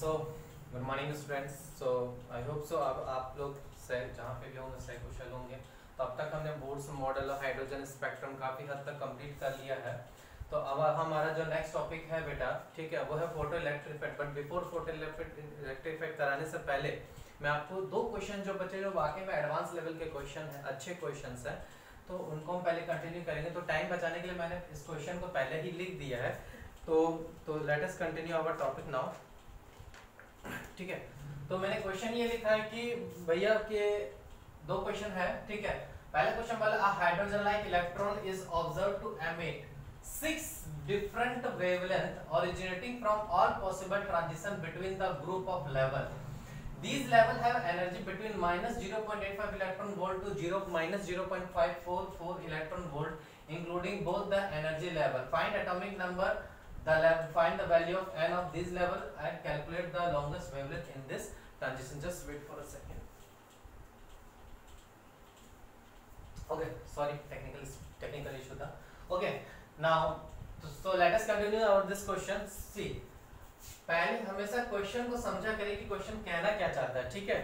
So good morning students so I hope so अब आप लोग से जहाँ पे भी होंगे, सही कुशल होंगे। तो अब तक हमने बोर्ड्स, मॉडल और हाइड्रोजन स्पेक्ट्रम काफ़ी हद तक कंप्लीट कर लिया है। तो अब हमारा जो नेक्स्ट टॉपिक है बेटा, ठीक है, वो है photoelectric but before photoelectric कराने से पहले, मैं आपको दो क्वेश्चन जो बचे, जो वाकई में एडवांस लेवल के क्वेश्चन है, अच्छे क्वेश्चन है तो उनको हम पहले कंटिन्यू करेंगे। तो टाइम बचाने के लिए मैंने इस क्वेश्चन को पहले ही लिख दिया है। तो तो let us continue our topic now ठीक है? तो मैंने क्वेश्चन ये लिखा है कि भैया के दो क्वेश्चन है, ठीक है? पहले क्वेश्चन वाला अ hydrogen like electron is observe to emit six different wavelength originating from all possible transition between the group of level these level have energy between minus zero point eight five electron volt to zero minus zero point five four four electron volt including both the energy level find atomic number the level find the value of n of this level and calculate the longest wavelength in this transition just wait for a second okay sorry technical technical issue tha okay now so let us continue our this question see पहले हमेशा question को समझा करें कि question कहना क्या चाहता है ठीक है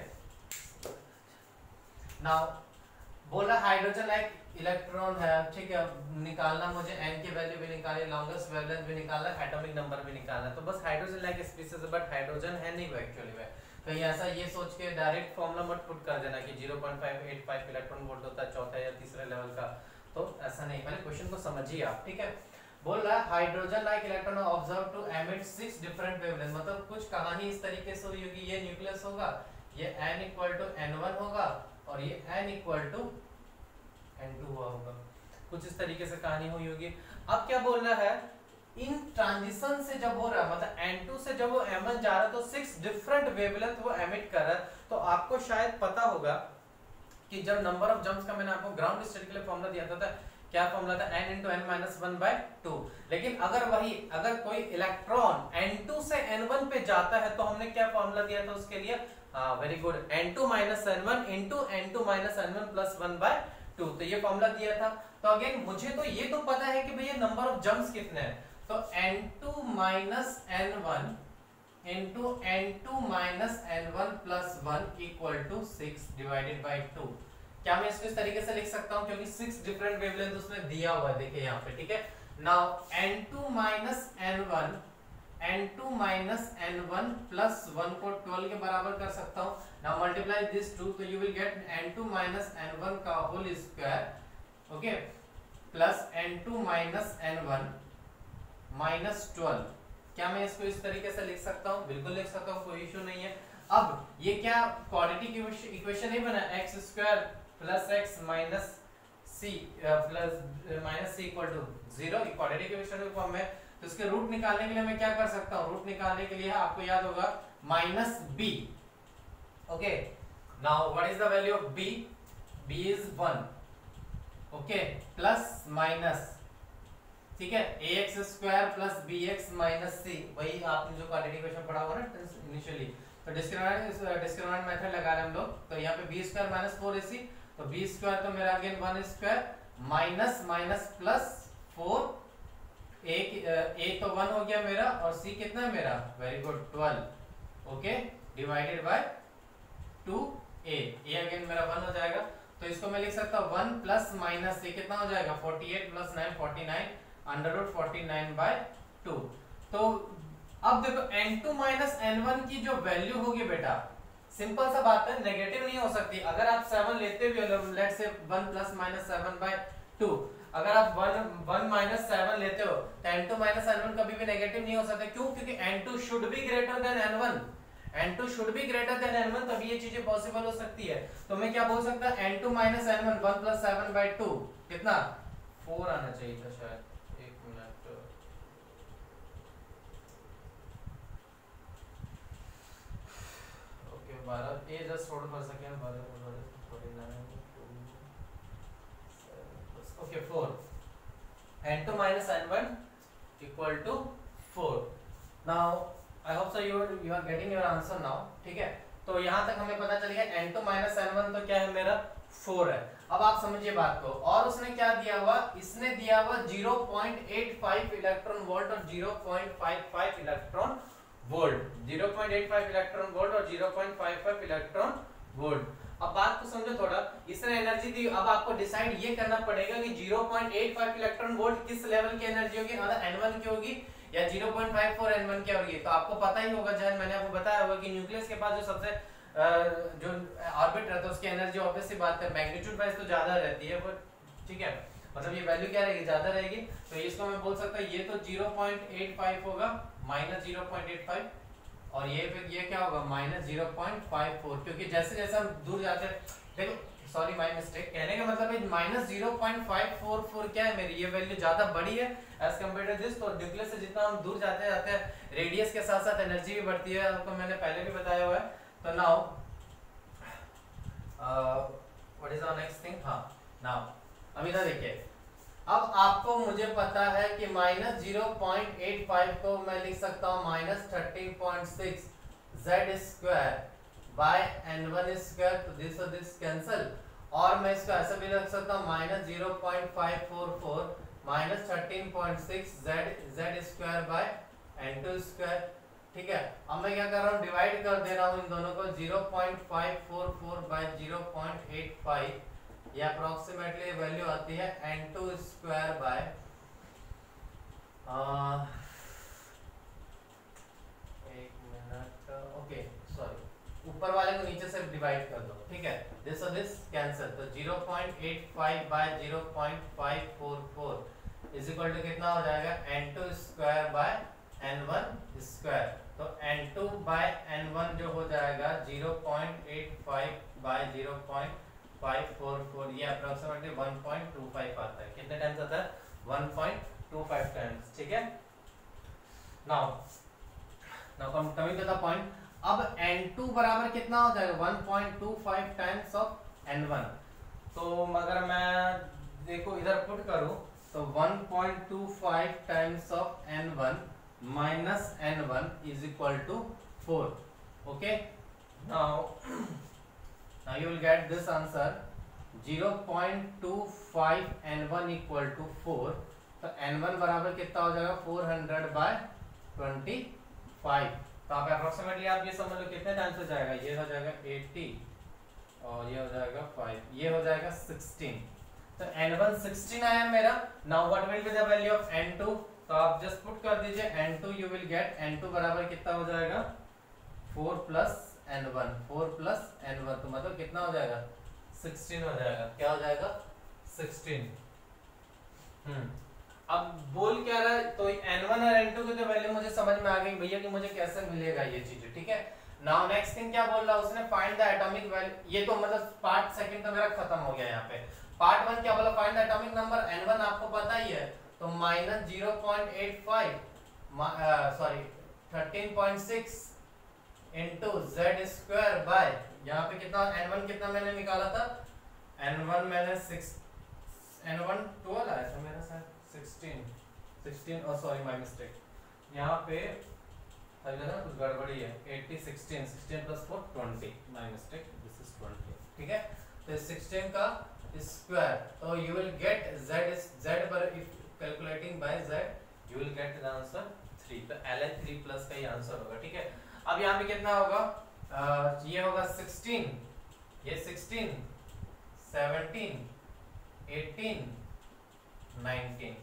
नाउ बोल रहा हाइड्रोजन लाइक इलेक्ट्रॉन है, ठीक है, निकालना मुझे एन की वैल्यू भी निकालनी लॉन्गेस्ट वेवलेंथ भी निकालना एटॉमिक नंबर भी निकालना तो बस hydrogen like species but hydrogen है नहीं वो एक्चुअली में। कहीं ऐसा ये सोच के डायरेक्ट फॉर्मूला मत पुट कर देना कि 0.585 इलेक्ट्रॉन वोल्ट होता है, चौथा या तीसरे लेवल का। तो ऐसा नहीं, पहले क्वेश्चन को समझिए आप, ठीक है? बोल रहा है hydrogen like electron observe to emit six different wavelength मतलब कुछ कहानी इस तरीके से हुई होगी, ये न्यूक्लियस होगा, ये n इक्वल टू n1 होगा, और ये n इक्वल टू n2 हुआ होगा। कुछ इस तरीके से कहानी हुई होगी। अब क्या बोल रहा है? इन ट्रांजिशन से जब हो रहा मतलब n2 से जब वो m1 जा रहा तो सिक्स डिफरेंट वेवलेंथ वो एमिट कर रहा है। तो आपको शायद पता होगा कि जब नंबर ऑफ़ जंप्स का मैंने आपको ग्राउंड स्टेट के लिए फॉर्मूला दिया था, था क्या फॉर्मूला था? N into n minus 1 by 2 लेकिन अगर वही अगर कोई इलेक्ट्रॉन n2 से n1 पे जाता है तो हमने क्या फॉर्मूला दिया था उसके लिए? Very good n2 minus n1 into n2 minus n1 plus 1 by two तो ये फॉर्मूला दिया था। तो अगेन मुझे तो ये तो पता है कि भैया नंबर ऑफ़ जंप्स कितने हैं। तो n2 minus n1 into n2 minus n1 plus 1 equal to 6 divided by 2 क्या मैं इसको इस तरीके से लिख सकता हूँ? क्योंकि सिक्स डिफरेंट वेवलेंथ उसमें दिया हुआ है। देखिए यहाँ पे, ठीक है? Now n2 minus n1 n2 minus n1 plus 1 को 12 के बराबर कर सकता हूँ। Now multiply this two तो you will get n2 minus n1 का whole square, okay? Plus n2 minus n1 minus 12 क्या मैं इसको इस तरीके से लिख सकता हूँ? बिल्कुल लिख सकता हूँ, कोई इशू नहीं है। अब ये क्या क्वाड्रेटिक इक्वेशन नहीं बना? X square plus x minus c plus minus c equal to zero quadratic equation को मैं तो इसके रूट निकालने के लिए मैं क्या कर सकता हूँ? रूट निकालने के लिए आपको याद होगा minus b. Okay? Now, what is the value of b? B is 1 okay? Plus minus. ठीक है? Ax square plus bx minus c वही आपने जो क्वाड्रेटिक इक्वेशन पढ़ा हुआ ना इनिशियली तो डिस्क्रिमिनेंट डिस्क्रिमिनेंट मेथड लगा रहे हम लोग। तो यहाँ पे b square minus four ac तो बी स्क्वायर तो मेरा again 1 square minus minus plus 4 एक a तो 1 हो गया मेरा और c कितना है मेरा? Very good 12 okay divided by two a a again मेरा वन हो जाएगा। तो इसको मैं लिख सकता हूँ वन प्लस माइनस ए कितना हो जाएगा? Forty eight plus nine forty nine under root forty nine by two तो अब देखो n two minus n one की जो वैल्यू होगी बेटा सिंपल सा बात है नेगेटिव नहीं हो सकती। अगर आप सेवन लेते भी हो let say one plus minus seven by two अगर आप वन वन माइनस सेवन लेते हो तो n two minus n one कभी भी नेगेटिव नहीं हो सकता क्यों क्योंकि n two should be greater than n one n2 should be greater than n1 तभी ये चीज़ें पॉसिबल हो सकती है तो मैं क्या बोल सकता n2 minus n1 1 plus 7 by 2 कितना 4 आना चाहिए था शायद 12 ये just hold for second 12 okay 4 n2 minus n1 equal to 4 now I hope so you you are getting your answer now ठीक है? तो यहाँ तक हमें पता चल गया n2 माइनस n1 तो क्या है मेरा? 4 है। अब आप समझिए बात को। और उसने क्या दिया हुआ? इसने दिया हुआ 0.85 इलेक्ट्रॉन वोल्ट और 0.55 इलेक्ट्रॉन वोल्ट 0.85 इलेक्ट्रॉन वोल्ट और 0.55 इलेक्ट्रॉन वोल्ट अब बात को समझो थोड़ा। इसने एनर्जी दी अब आपको डिसाइड ये करना पड़ेगा कि 0.85 इलेक्ट्रॉन वोल्ट किस लेवल की एनर्जी होगी मतलब n1 की होगी, या 0.54 n1 की होगी। तो आपको पता ही होगा, जैन मैंने आपको बताया होगा कि न्यूक्लियस के पास जो सबसे जो ऑर्बिट रहता है, उसकी एनर्जी ऑब्वियस सी बात है मैग्नीट्यूड वाइज तो ज़्यादा रहती है वो ठीक है। मतलब ये वैल्यू क्या रहेगी? ज़्यादा रहेगी। तो इसको मैं बोल सकता हूँ, ये तो 0.85 होगा माइनस 0.85 और ये फिर, ये क्या होगा? Minus zero point five four, क्योंकि जैसे जैसे हम दूर जाते हैं, देखो सॉरी माई मिस्टेक कहने का मतलब है minus zero point five four four क्या है मेरी? ये वैल्यू ज़्यादा बड़ी है एज कंपेयर टू दिस तो न्यूक्लियस से जितना हम दूर जाते जाते हैं रेडियस के साथ साथ एनर्जी भी बढ़ती है, आपको मैंने पहले भी बताया हुआ है। तो now what is our next thing हाँ नाउ अभी देखिए। अब आपको मुझे पता है कि minus zero point eight five को मैं लिख सकता हूँ minus thirteen point six z square by n one square तो दिस और दिस कैंसल और मैं इसको ऐसा भी रख सकता हूँ, minus zero point five four four, minus thirteen point six z z square by n two square. ठीक है? अब मैं क्या कर रहा हूँ? डिवाइड कर दे रहा हूँ इन दोनों को, zero point five four four by zero point eight five. ये अप्रोक्सीमेटली वैल्यू आती है एन टू स्क्वायर बाय एक मिनट ओके सॉरी ऊपर वाले को नीचे से डिवाइड कर दो, ठीक है? दिस और दिस कैंसिल तो 0.85 बाय 0.544 इज़ इक्वल टू कितना हो जाएगा? n2 square by n1 square तो n2 बाय n1 जो हो जाएगा 0.85 बाय 0. 544 ये अप्रोक्सीमेटली 1.25 आता है. कितने टाइम्स आता है? 1.25 टाइम्स ठीक है? Now now come coming to the point अब n2 बराबर कितना हो जाएगा? 1.25 टाइम्स ऑफ़ n1 तो अगर मैं देखो, इधर पुट करूँ तो 1.25 times of n1 minus n1 is equal to 4 okay now now you will get this answer. 0.25 n1 equal to 4 तो n1 बराबर कितना हो जाएगा? 400 बाय 25 तो आप अप्रोक्सीमेटली आप ये समझ लो कितने टाइम्स हो जाएगा? ये हो जाएगा 80 और ये हो जाएगा 5 ये हो जाएगा 16 तो n1 16 आया मेरा. Now what will be the value of n2 तो आप जस्ट पुट कर दीजिए. N2 you will get n2 बराबर कितना हो जाएगा? 4 plus n one four plus n one तो मतलब कितना हो जाएगा? सिक्सटीन हो जाएगा। क्या हो जाएगा? Sixteen hmm. अब बोल क्या रहा है? तो एन वन और एन टू की तो वैल्यू मुझे समझ में आ गई भैया कि मुझे कैसे मिलेगा ये चीज़ ठीक है? नाउ नेक्स्ट थिंग क्या बोल रहा है? उसने फाइंड द एटॉमिक वैल्यू ये तो मतलब पार्ट सेकंड तो मेरा खत्म हो गया यहाँ पे। पार्ट वन क्या बोला? Find the atomic number n one आपको पता ही है। तो minus zero point eight five sorry thirteen point six into z square by यहाँ पे कितना एन वन कितना मैंने निकाला था? एन वन मैंने सिक्स एन वन ट्वेल्व आया था मेरा शायद सिक्सटीन सिक्सटीन और सॉरी माई मिस्टेक यहाँ पे, अभी लगा कुछ गड़बड़ी है eighty sixteen sixteen plus four twenty my mistake this is twenty ठीक है? तो सिक्सटीन का स्क्वायर तो you will get z z पर if calculating by z you will get the answer three तो एल एन थ्री प्लस का ही answer होगा, ठीक है? अब यहाँ पे कितना होगा? ये होगा 16 ये 16 17 18 19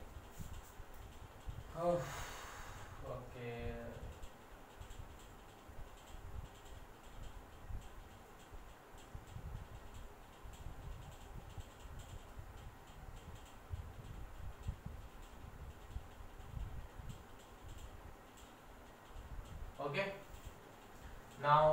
okay okay okay. Now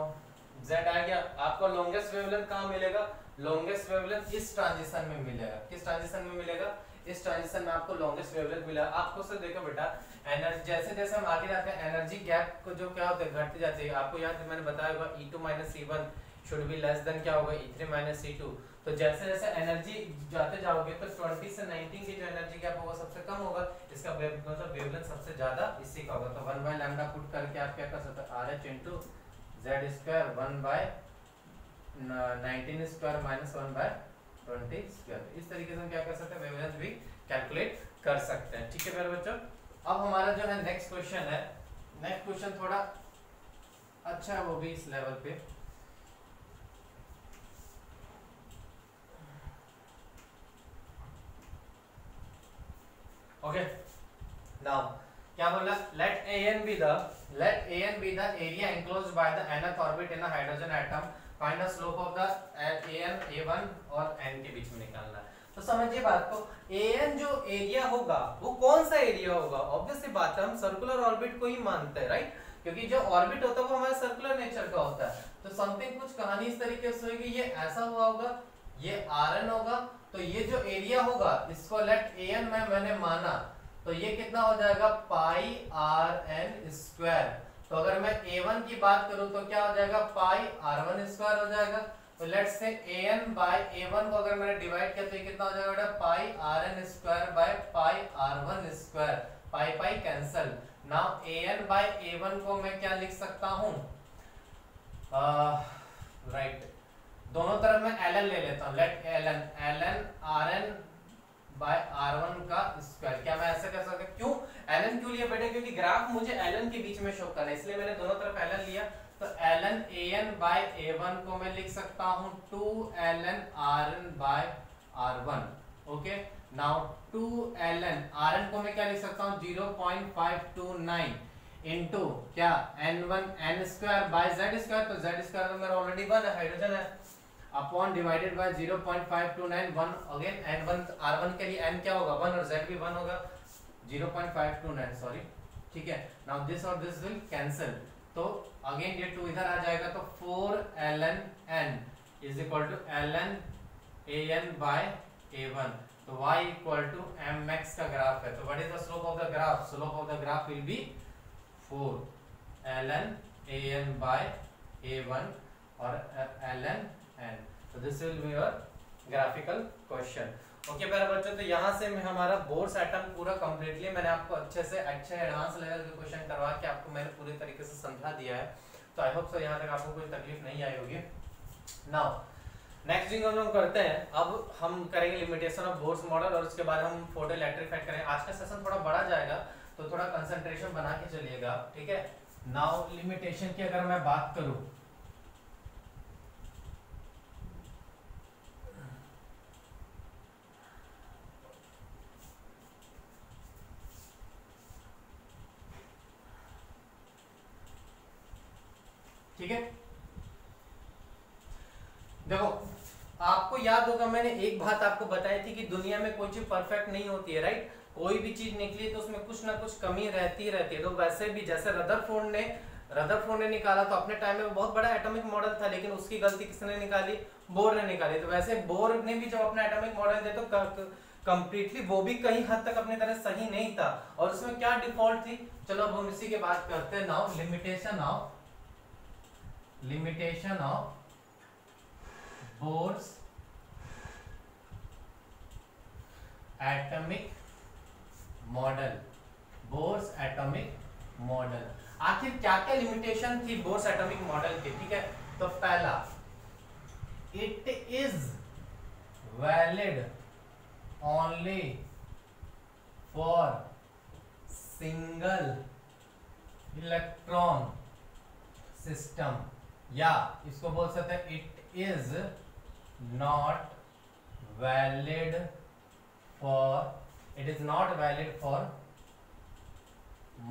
z आ गया आपको लॉन्गेस्ट वेवलेंथ कहाँ मिलेगा? लॉन्गेस्ट वेवलेंथ इस ट्रांजिशन में मिलेगा। किस ट्रांजिशन में मिलेगा? इस ट्रांजिशन में आपको लॉन्गेस्ट वेवलेंथ मिला। आपको से देखो बेटा एनर्जी जैसे जैसे हम आगे जाते हैं एनर्जी गैप को जो क्या होता है, घटती जाती है। आपको याद मैंने बताया होगा E2 E1 should be less than क्या होगा? E3 E2 तो जैसे जैसे एनर्जी जाते जाओगे तो 20 से 19 की जो एनर्जी गैप होगा, सबसे कम होगा। इसका वेव मतलब वेवलेंथ सबसे ज़्यादा इसी का होगा। तो 1 बाय लैम्डा पुट करके आप क्या कर सकते हो? RH into z square one by nineteen square minus one by twenty square इस तरीके से हम क्या कर सकते हैं? वेवलेंथ भी कैलकुलेट कर सकते हैं। ठीक है मेरे बच्चों? अब हमारा जो है नेक्स्ट क्वेश्चन है। नेक्स्ट क्वेश्चन थोड़ा अच्छा है वो भी इस लेवल पे। ओके नाउ क्या बोला? Let a n be the let a n be the area enclosed by the nth orbit in hydrogen atom find the slope of the a n a one और n के बीच में निकालना है। तो समझिए बात को ए एन जो एरिया होगा, वो कौन सा एरिया होगा? ऑब्वियसली बात है, हम सर्कुलर ऑर्बिट को ही मानते हैं राइट क्योंकि जो ऑर्बिट होता है, वो हमारे सर्कुलर नेचर का होता है। तो समथिंग कुछ कहानी इस तरीके से होगी, ये ऐसा हुआ होगा, ये आर एन होगा तो ये जो एरिया होगा, इसको लेट ए एन में मैंने माना तो ये कितना हो जाएगा? पाई आर एन स्क्वायर तो अगर मैं ए वन की बात करूँ तो क्या हो जाएगा? पाई आर वन स्क्वायर हो जाएगा। तो let's say a n by a one को अगर मैंने डिवाइड किया तो ये कितना हो जाएगा बेटा? Pi r n square by pi r one square pi pi cancel now a n by a one को मैं क्या लिख सकता हूँ? राइट दोनों तरफ़ मैं एल एन ले लेता हूँ। Let l n l n r n by r one का स्क्वायर क्या मैं ऐसे कर सकता क्यों? एल एन क्यों लिया बेटे? क्योंकि ग्राफ मुझे एल एन के बीच में शो करना है, इसलिए मैंने दोनों तरफ़ एल एन लिया। तो l n a n by a one को मैं लिख सकता हूँ। Two l n r n by r one okay now two l n r n को मैं क्या लिख सकता हूँ? Zero point five two nine into क्या? N one n square by z square तो जेड स्क्वायर तो मेरा ऑलरेडी वन है हाइड्रोजन है। Upon divided by 0.529 1 again n1 r1 के लिए n क्या होगा? 1 और z भी 1 होगा। 0.529 सॉरी। ठीक है? नाउ दिस और दिस विल कैंसिल तो अगेन ये 2 इधर आ जाएगा तो 4 ln n is equal to ln an by a1 तो y इक्वल टू mx का ग्राफ है। तो what is the slope of the graph slope of the graph will be 4 ln an by a1 और ln n so this will be your graphical question. Okay प्यारे बच्चों तो यहाँ से मैं हमारा बोर्ड्स एटम पूरा कंप्लीटली मैंने आपको अच्छे से, अच्छे एडवांस लेवल के क्वेश्चन करवा के आपको मैंने पूरी तरीके से समझा दिया है। तो आई होप सो यहाँ तक आपको कोई तकलीफ़ नहीं आई होगी। नाउ नेक्स्ट थिंग हम करते हैं, अब हम करेंगे लिमिटेशन ऑफ़ बोर्ड्स मॉडल और उसके बाद हम फ़ोटो इलेक्ट्रिफाइड करेंगे। आज का सेशन थोड़ा बड़ा जाएगा तो थोड़ा कंसंट्रेशन बना के चलिएगा, ठीक है? नाउ लिमिटेशन की अगर मैं बात करूँ ठीक है? देखो, आपको याद होगा, मैंने एक बात आपको बताई थी कि दुनिया में कोई चीज़ परफेक्ट नहीं होती है राइट कोई भी चीज़ निकली तो उसमें कुछ ना कुछ कमी रहती ही रहती है। तो वैसे भी जैसे रदरफोर्ड ने रदरफोर्ड ने निकाला तो अपने टाइम में बहुत बड़ा एटॉमिक मॉडल था, लेकिन उसकी गलती किसने निकाली? बोर ने निकाली। तो वैसे बोर ने भी जब अपना एटॉमिक मॉडल दे तो कंप्लीटली वो भी कहीं हद तक अपनी तरह सही नहीं था। और उसमें क्या डिफ़ॉल्ट थी? चलो अब हम इसी के बात करते हैं now limitation of limitation of Bohr's atomic model. Bohr's atomic model. आखिर क्या क्या लिमिटेशन थी बोर्स एटॉमिक मॉडल के? ठीक है? तो पहला it is valid only for single electron system या इसको बोल सकते हैं it is not valid for it is not valid for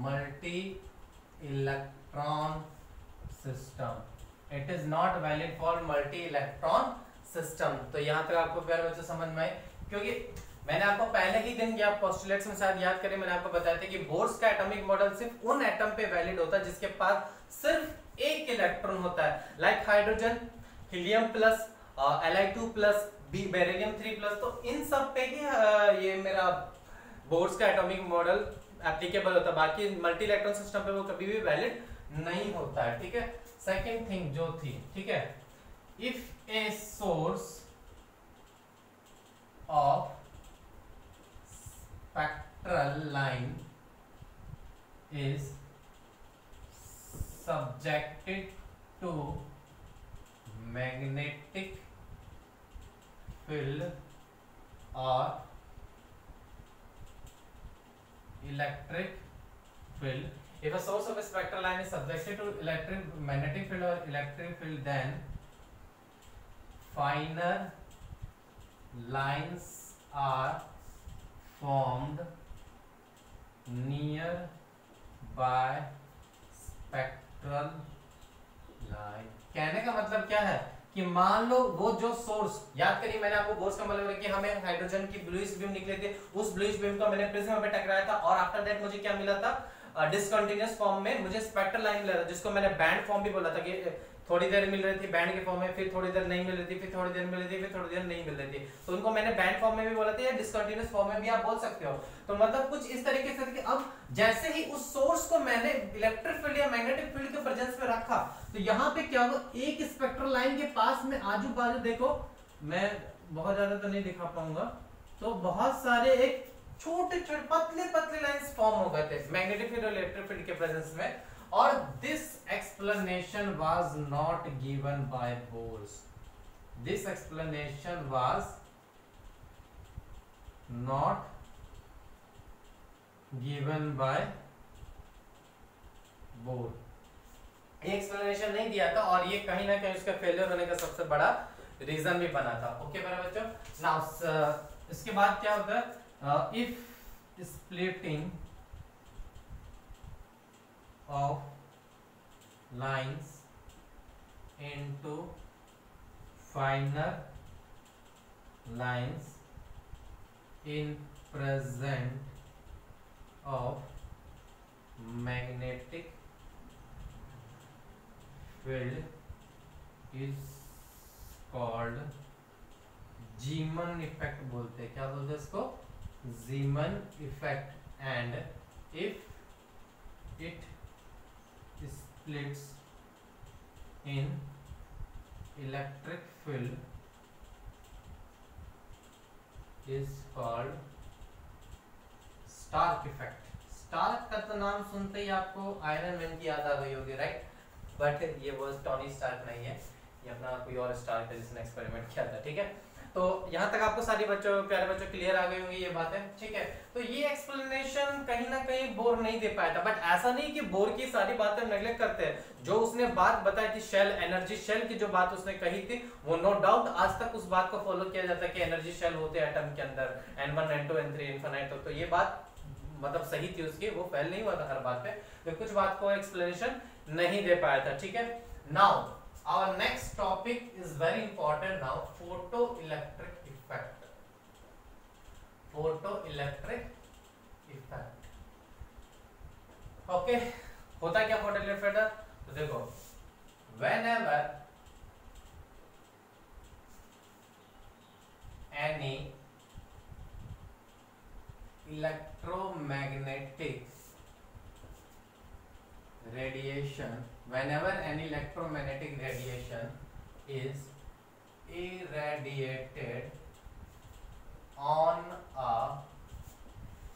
multi electron system it is not valid for multi electron system तो यहाँ तक आपको प्यारे बच्चे समझ में आए? क्योंकि मैंने आपको पहले ही दिन या पोस्टुलेट्स में शायद याद करें, मैंने आपको बताया था कि बोर्स का एटॉमिक मॉडल सिर्फ़ उन एटम पे वैलिड होता है जिसके पास सिर्फ़ एक इलेक्ट्रॉन होता है like hydrogen helium plus l i two plus b beryllium three plus तो इन सब पे ही uh, ये मेरा बोर्ड्स का एटॉमिक मॉडल एप्लीकेबल होता है। बाकी मल्टी इलेक्ट्रॉन सिस्टम पे वो कभी भी वैलिड नहीं होता है ठीक है? सेकेंड थिंग जो थी ठीक है? If a source of spectral line is subjected to magnetic field or electric field. If a source of a spectral line is subjected to electric magnetic field or electric field then finer lines are formed near by spectral line कहने का मतलब क्या है कि मान लो वो जो source याद करिए मैंने आपको बोर्स का मतलब कि हमें हाइड्रोजन की ब्लूइश बीम निकले थे, उस ब्लूइश बीम का मैंने प्रिज्म पे टकराया था और आफ्टर दैट मुझे क्या मिला था? डिसकंटिन्यूस फॉर्म में मुझे स्पेक्ट्रल लाइन मिला था, जिसको मैंने बैंड फॉर्म भी बोला था कि थोड़ी देर मिल रही थी बैंड के फॉर्म में, फिर थोड़ी देर नहीं मिल रही थी, फिर थोड़ी देर मिल रही थी, फिर थोड़ी देर नहीं मिल रही थी। तो उनको मैंने बैंड फॉर्म में भी बोला था, या डिसकंटिन्यूस फॉर्म में भी आप बोल सकते हो। तो मतलब कुछ इस तरीके से कि अब जैसे ही उस सोर्स को मैंने इलेक्ट्रिक फ़ील्ड या मैग्नेटिक फ़ील्ड के प्रेजेंस में रखा तो यहाँ पे क्या होगा एक स्पेक्ट्रल लाइन के पास में आजू बाजू देखो, मैं बहुत ज़्यादा तो नहीं दिखा पाऊँगा। तो बहुत सारे एक छोटे छोटे पतले पतले लाइंस फॉर्म हो गए थे। मैग्नेटिक फ़ील्ड और इलेक्ट्रिक फ़ील्ड के प्रेजेंस में। और this explanation was not given by Bose. This explanation was not given by Bose. ये एक्सप्लेनेशन नहीं दिया था और ये कहीं ना कहीं उसका फेलियर होने का सबसे बड़ा रीजन भी बना था। ओके मेरे बच्चों? नाउ इसके बाद क्या होता है? If splitting of lines into finer lines in present of magnetic field is called Zeeman effect बोलते हैं क्या बोलते हैं इसको Zeeman effect and if it splits in electric field is called Stark effect Stark का तो नाम सुनते ही आपको आयरन मैन की याद आ गई होगी राइट बट ये वो टॉनी स्टार्क नहीं है। ये अपना कोई और स्टार्क है जिसने एक्सपेरिमेंट किया था, ठीक है? तो यहाँ तक आपको सारी बच्चों, प्यारे बच्चों क्लियर आ गई होंगी ये बातें, ठीक है? तो ये एक्सप्लेनेशन कहीं ना कहीं बोर नहीं दे पाया था। बट ऐसा नहीं कि बोर की सारी बातें नेग्लेक्ट करते हैं। जो उसने बात बताई थी शेल एनर्जी शेल की जो बात उसने कही थी, वो नो डाउट आज तक उस बात को फॉलो किया जाता है कि एनर्जी शेल होते हैं एटम के अंदर n one n two n three infinite तो ये बात मतलब सही थी उसकी, वो फेल नहीं हुआ था हर बात पे। तो कुछ बात को एक्सप्लेनेशन नहीं दे पाया था, ठीक है? Now our next topic is very important now photoelectric effect photoelectric effect okay होता क्या photoelectric effect तो देखो whenever any electromagnetic radiation whenever any electromagnetic radiation is irradiated on a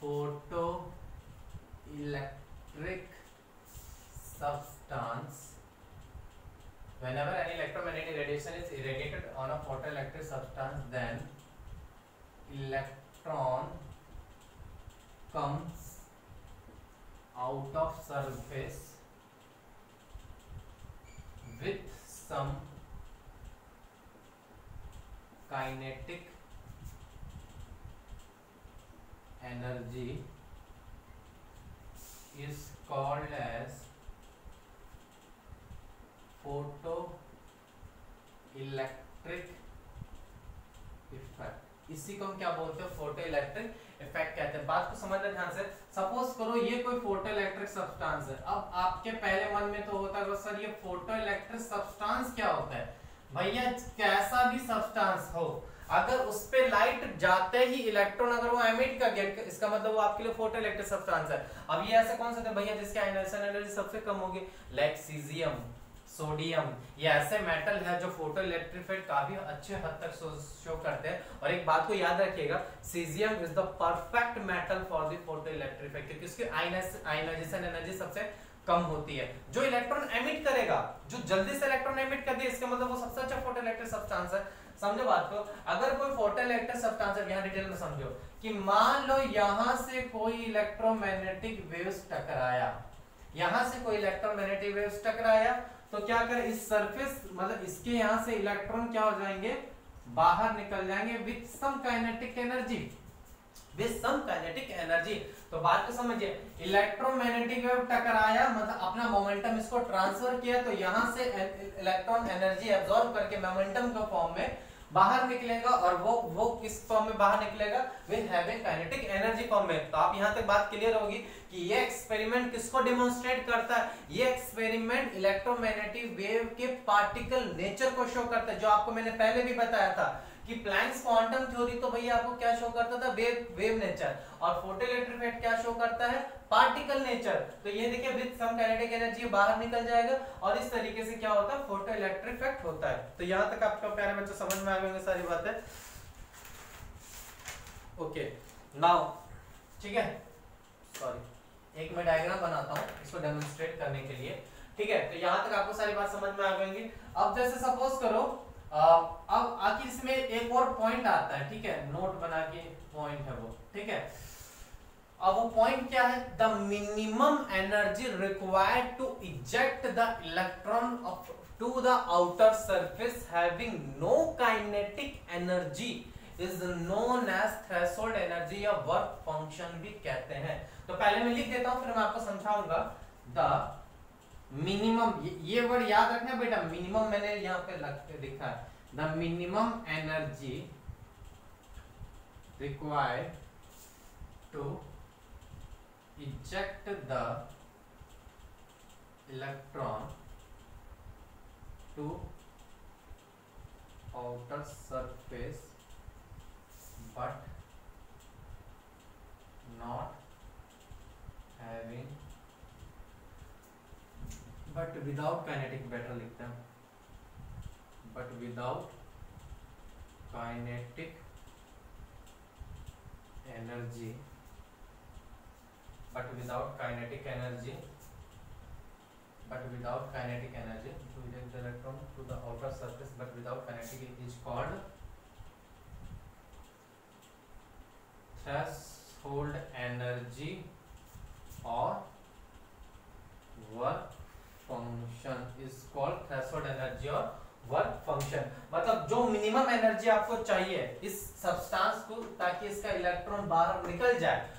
photoelectric substance whenever any electromagnetic radiation is irradiated on a photoelectric substance then electron comes out of surface with some kinetic energy is called as photoelectric effect इसी को हम क्या बोलते हैं photo electric effect कहते हैं। बात को समझना ध्यान से सपोज़ करो ये कोई फ़ोटो इलेक्ट्रिक सब्सटेंस है। अब आपके पहले मन में तो होता है सर ये फ़ोटो इलेक्ट्रिक सब्सटेंस क्या होता है? भैया, कैसा भी सब्सटेंस हो, अगर उस पे लाइट जाते ही इलेक्ट्रॉन अगर वो एमिट कर गया इसका मतलब वो आपके लिए फ़ोटो इलेक्ट्रिक सब्सटेंस है। अब ये ऐसे कौन सा थे? भैया, जिसके एनर्जी सबसे कम होगी। Like caesium sodium. ये ऐसे मेटल है जो फ़ोटो इलेक्ट्रिफाइड काफ़ी अच्छे हद तक शो करते हैं। और एक बात को याद रखिएगा caesium is the perfect metal for the photo electrified क्योंकि उसकी आयनाइजेशन एनर्जी सबसे कम होती है। जो इलेक्ट्रॉन एमिट करेगा, जो जल्दी से इलेक्ट्रॉन एमिट कर दिया इसका मतलब वो सबसे अच्छा फ़ोटो इलेक्ट्रिक सब्सटेंस है। समझो बात को? अगर कोई फ़ोटो इलेक्ट्रिक सब्सटेंस है, यहाँ डिटेल में समझो, कि मान लो यहाँ से कोई इलेक्ट्रोमैग्नेटिक वेव्स टकराया। यहाँ से कोई इलेक्ट्रोमैग्नेटिक वेव्स टकराया तो क्या करें, इस सरफेस मतलब इसके यहाँ से इलेक्ट्रॉन क्या हो जाएँगे? बाहर निकल जाएँगे with some kinetic energy with some kinetic energy तो बात को समझिए इलेक्ट्रोमैग्नेटिक वेव टकराया मतलब अपना मोमेंटम इसको ट्रांसफ़र किया तो यहाँ से इलेक्ट्रॉन एनर्जी एब्जॉर्ब करके मोमेंटम के फॉर्म में बाहर निकलेगा और वो वो किस फॉर्म में बाहर निकलेगा? With having kinetic energy form में। तो आप यहाँ तक बात क्लियर होगी कि ये एक्सपेरिमेंट किसको डेमोन्स्ट्रेट करता है? ये एक्सपेरिमेंट इलेक्ट्रोमैग्नेटिक वेव के पार्टिकल नेचर को शो करता है, जो आपको मैंने पहले भी बताया था। कि प्लैंक्स क्वांटम थ्योरी तो भैया आपको क्या शो करता था? वेव वेव नेचर और फोटोइलेक्ट्रिक इफ़ेक्ट क्या शो करता है? पार्टिकल नेचर तो ये देखिए विद सम काइनेटिक एनर्जी बाहर निकल जाएगा और इस तरीके से क्या होता है? फोटोइलेक्ट्रिक इफ़ेक्ट होता है। तो यहाँ तक आपका प्यारे बच्चों समझ में आ गए होंगे सारी बातें। ओके नाउ ठीक है? सॉरी एक मैं डायग्राम बनाता हूँ, इसको डेमोंस्ट्रेट करने के लिए। ठीक है? तो यहाँ तक आपको सारी बात समझ में आ गई अब जैसे सपोज़ करो अब आखिर इसमें एक और पॉइंट आता है, ठीक है? नोट बना के पॉइंट है वो, ठीक है? अब वो पॉइंट क्या है? The minimum energy required to eject the electron to the outer surface having no kinetic energy is known as threshold energy या वर्क फ़ंक्शन भी कहते हैं। तो पहले मैं लिख देता हूँ, फिर मैं आपको समझाऊँगा। द मिनिमम, ये वर्ड याद रखना बेटा, मिनिमम मैंने यहाँ पे लिखा है। The minimum energy required to eject the electron to outer surface, but not having but without kinetic better लिखते हैं but without kinetic energy but without kinetic energy but without kinetic energy to eject electron to the outer surface but without kinetic is called threshold energy और work function is called threshold energy or work function मतलब जो minimum energy आपको चाहिए इस substance को ताकि इसका electron बाहर निकल जाए,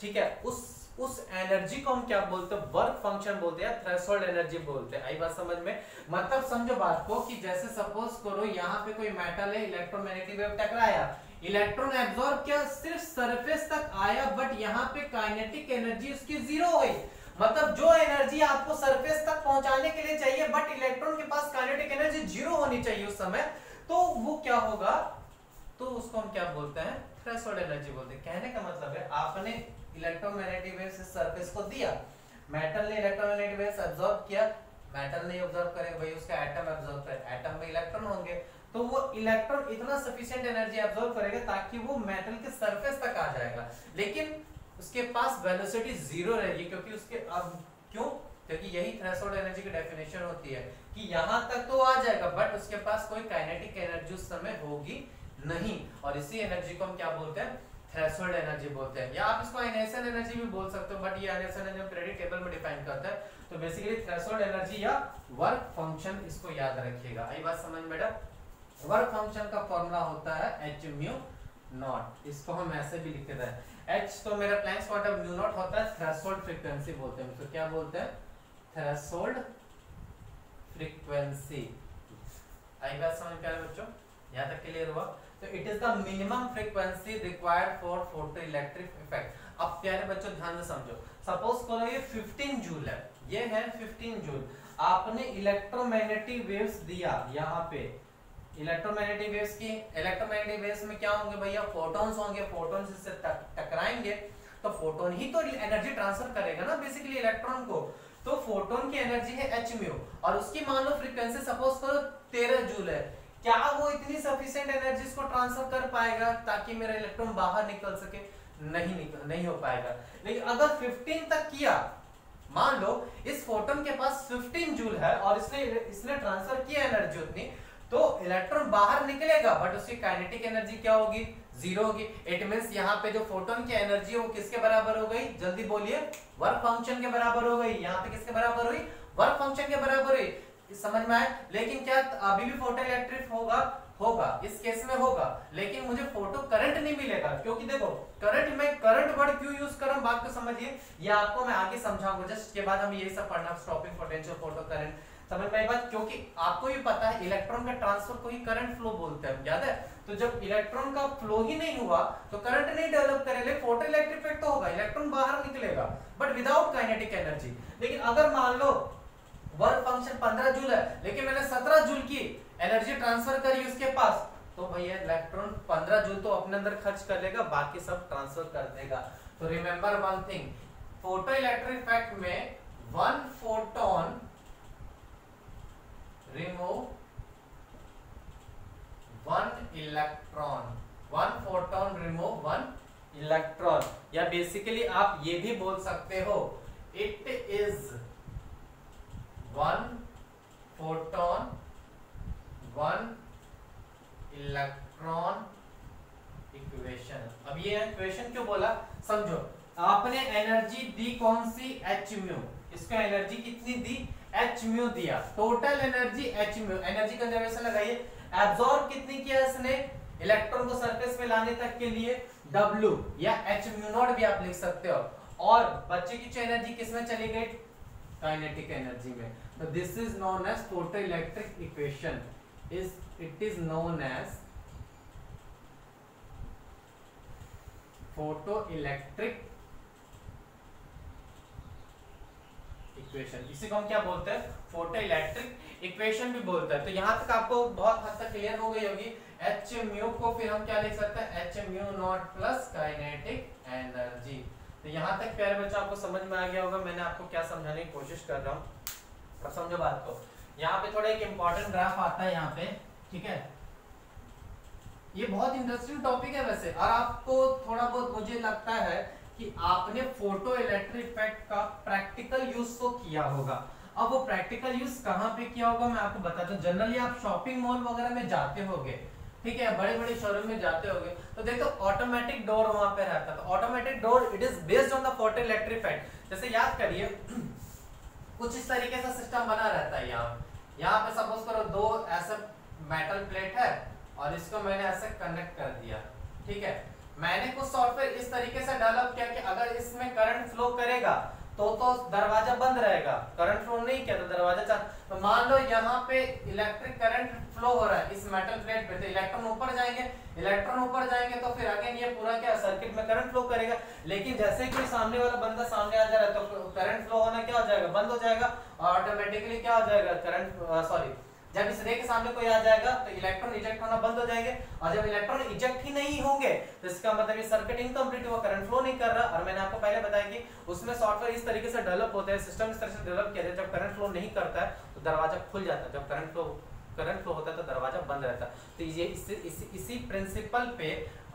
ठीक है? उस उस एनर्जी को हम क्या बोलते हैं? वर्क फ़ंक्शन बोलते हैं थ्रेशोल्ड एनर्जी बोलते हैं? आई बात समझ में? मतलब समझो बात को कि जैसे सपोज़ करो यहाँ पे कोई मेटल है इलेक्ट्रोमैग्नेटिक वेव टकराया। इलेक्ट्रॉन एब्जॉर्ब किया, सिर्फ़ सरफेस तक आया बट यहाँ पे काइनेटिक एनर्जी उसकी ज़ीरो हुई। मतलब जो एनर्जी आपको सरफेस तक पहुँचाने के लिए चाहिए बट इलेक्ट्रॉन के पास काइनेटिक एनर्जी ज़ीरो होनी चाहिए उस समय तो वो क्या होगा? तो उसको हम क्या बोलते हैं? थ्रेशोल्ड एनर्जी बोलते हैं। कहने का मतलब है, आपने इलेक्ट्रोमैग्नेटिक वेव्स इस सरफेस को दिया मेटल ने इलेक्ट्रोमैग्नेटिक वेव्स अब्सॉर्ब किया मेटल ने अब्सॉर्ब करे भाई उसका एटम अब्सॉर्ब करे। एटम में इलेक्ट्रॉन होंगे तो वो इलेक्ट्रॉन इतना सफिशिएंट एनर्जी अब्सॉर्ब करेगा ताकि वो मेटल के सरफेस तक आ जाएगा। लेकिन उसके पास वेलोसिटी ज़ीरो रहेगी, क्योंकि उसके अब क्यों? क्योंकि यही थ्रेशोल्ड एनर्जी की डेफिनेशन होती है कि यहाँ तक तो आ जाएगा बट उसके पास कोई काइनेटिक एनर्जी उस समय होगी नहीं। और इसी एनर्जी को हम क्या बोलते हैं? थ्रेशोल्ड एनर्जी बोलते हैं। या आप इसको आयनेशन एनर्जी भी बोल सकते हो बट ये आयनेशन एनर्जी हम पीरियडिक टेबल में डिफाइन करते हैं। तो बेसिकली थ्रेशोल्ड एनर्जी या वर्क फ़ंक्शन इसको याद रखिएगा। आई बात समझ बेटा? वर्क फ़ंक्शन का फॉर्मूला होता है एच म्यू नॉट इसको हम ऐसे भी लिख देते हैं। एच तो मेरा प्लैंक्स क्वांटम म्यू नॉट होता है थ्रेशोल्ड फ्रीक्वेंसी बोलते हैं। तो क्या बोलते हैं? थ्रेशोल्ड फ्रीक्वेंसी आई बात समझ में बच्चों? यहाँ तक क्लियर हुआ। तो it is the minimum frequency required for photoelectric effect अब प्यारे बच्चों, ध्यान से समझो। सपोज़ करो ये 15 जूल है। ये है 15 जूल आपने इलेक्ट्रोमैग्नेटिक वेव्स दिया यहाँ पे। इलेक्ट्रोमैग्नेटिक वेव्स की, इलेक्ट्रोमैग्नेटिक वेव्स में क्या होंगे भैया? फोटॉन्स होंगे, फोटॉन्स इससे टकराएँगे। तो फोटोन ही तो एनर्जी ट्रांसफ़र करेगा ना बेसिकली इलेक्ट्रॉन को। तो फोटोन की एनर्जी है एच म्यू और उसकी मान लो फ्रीक्वेंसी सपोज़ करो 13 जूल है। क्या वो इतनी सफिशियंट एनर्जी को ट्रांसफ़र कर पाएगा ताकि मेरा इलेक्ट्रॉन बाहर निकल सके? नहीं निकल, नहीं हो पाएगा। लेकिन अगर 15 तक किया, मान लो इस फोटोन के पास 15 जूल है, और इसने इसने ट्रांसफ़र किया एनर्जी उतनी तो इलेक्ट्रॉन बाहर निकलेगा बट उसकी काइनेटिक एनर्जी क्या होगी? ज़ीरो होगी। इट मीन यहाँ पे जो फोटोन की एनर्जी वो किसके बराबर हो गई? जल्दी बोलिए। वर्क फ़ंक्शन के बराबर हो गई। यहाँ पे किसके बराबर हुई? वर्क फ़ंक्शन के बराबर हुई। समझ में आए लेकिन क्या अभी भी फ़ोटो इलेक्ट्रिक होगा? होगा। इस केस में होगा। लेकिन मुझे फ़ोटो करंट नहीं मिलेगा। क्योंकि देखो करंट में करंट वर्ड क्यों यूज़ कर? रहा हूँ बात को समझिए। ये आपको मैं आगे समझाऊँगा। जस्ट के बाद हम यही सब पढ़ना। स्टॉपिंग पोटेंशियल फ़ोटो करंट समझ में बात? क्योंकि आपको भी पता है इलेक्ट्रॉन का ट्रांसफ़र को ही करंट फ्लो बोलते हैं याद है? तो जब इलेक्ट्रॉन का फ्लो ही नहीं हुआ तो करंट नहीं डेवलप करेगा फ़ोटो इलेक्ट्रिक इफ़ेक्ट तो होगा इलेक्ट्रॉन बाहर निकलेगा बट विदाउट काइनेटिक एनर्जी लेकिन अगर मान लो वर्क फ़ंक्शन 15 जूल है, लेकिन मैंने 17 जूल की एनर्जी ट्रांसफ़र करी उसके पास तो भैया इलेक्ट्रॉन 15 जूल तो अपने अंदर खर्च कर लेगा, बाकी सब ट्रांसफ़र कर देगा. तो remember one thing photoelectric effect में one photon remove one electron one photon remove one electron या बेसिकली आप ये भी बोल सकते हो it is one photon one electron equation अब ये इक्वेशन क्यों बोला? समझो, आपने एनर्जी दी कौन सी? एच म्यू इसका एनर्जी कितनी दी? एच म्यू दिया। Total energy h mu energy conservation लगाइए। एब्जॉर्ब कितनी किया इसने? इलेक्ट्रॉन को सरफेस पे लाने तक के लिए W या एच म्यू नॉट भी आप लिख सकते हो। और बच्चे की एनर्जी किसमें चली गई? काइनेटिक एनर्जी में। तो this is known as known electric equation is it is known as as photoelectric equation इसी को हम क्या बोलते हैं? फ़ोटो इलेक्ट्रिक इक्वेशन भी बोलते हैं। तो यहाँ तक आपको बहुत हद तक क्लियर हो गई होगी। एच म्यू को फिर हम क्या लिख सकते हैं? H mu nought plus kinetic energy तो यहाँ तक प्यारे बच्चों, आपको समझ में आ गया होगा। मैंने आपको क्या समझाने की कोशिश कर रहा हूँ। अब समझो बात को। यहाँ पे थोड़ा एक इंपॉर्टेंट ग्राफ आता है यहाँ पे, ठीक है? ये बहुत इंटरेस्टिंग टॉपिक है वैसे। और आपको थोड़ा बहुत मुझे लगता है कि आपने फ़ोटो इलेक्ट्रिक इफ़ेक्ट का प्रैक्टिकल यूज़ तो किया होगा। अब वो प्रैक्टिकल यूज़ कहाँ पे किया होगा मैं आपको बताता हूँ। जनरली आप शॉपिंग मॉल वगैरह में जाते होगे, ठीक है? बड़े बड़े शोरूम में जाते होगे। तो देखो ऑटोमेटिक डोर वहाँ पे रहता है। Automatic door it is based on the photoelectric effect जैसे याद करिए, कुछ इस तरीके से सिस्टम बना रहता है यहाँ। यहाँ पे सपोज़ करो दो ऐसे मेटल प्लेट है, और इसको मैंने ऐसे कनेक्ट कर दिया, ठीक है? मैंने कुछ सॉफ्टवेयर इस तरीके से डेवलप किया कि अगर इसमें करंट फ्लो करेगा तो तो दरवाज़ा बंद रहेगा। करंट फ्लो नहीं किया तो दरवाज़ा तो मान लो यहाँ पे इलेक्ट्रिक करंट फ्लो हो रहा है, इस मेटल प्लेट पे तो इलेक्ट्रॉन ऊपर जाएँगे। इलेक्ट्रॉन ऊपर जाएँगे तो फिर अगेन ये पूरा क्या सर्किट में करंट फ्लो करेगा। लेकिन जैसे कि सामने वाला बंदा सामने आ जा रहा है तो करंट फ्लो होना क्या हो जाएगा? बंद हो जाएगा ऑटोमेटिकली क्या हो जाएगा? करंट सॉरी जब इस रे के सामने कोई आ जाएगा तो इलेक्ट्रॉन इजेक्ट होना बंद हो जाएँगे। और जब इलेक्ट्रॉन इजेक्ट ही नहीं होंगे तो इसका मतलब ये सर्किट इनकम्प्लीट हुआ करंट फ्लो नहीं कर रहा। और मैंने आपको पहले बताया कि उसमें सॉफ्टवेयर इस तरीके से डेवलप होता है सिस्टम इस तरह से डेवलप किया जाए। जब करंट फ्लो नहीं करता है तो दरवाज़ा खुल जाता है। जब करंट फ्लो करंट फ्लो होता है तो दरवाज़ा बंद रहता है। तो ये इसी प्रिंसिपल पे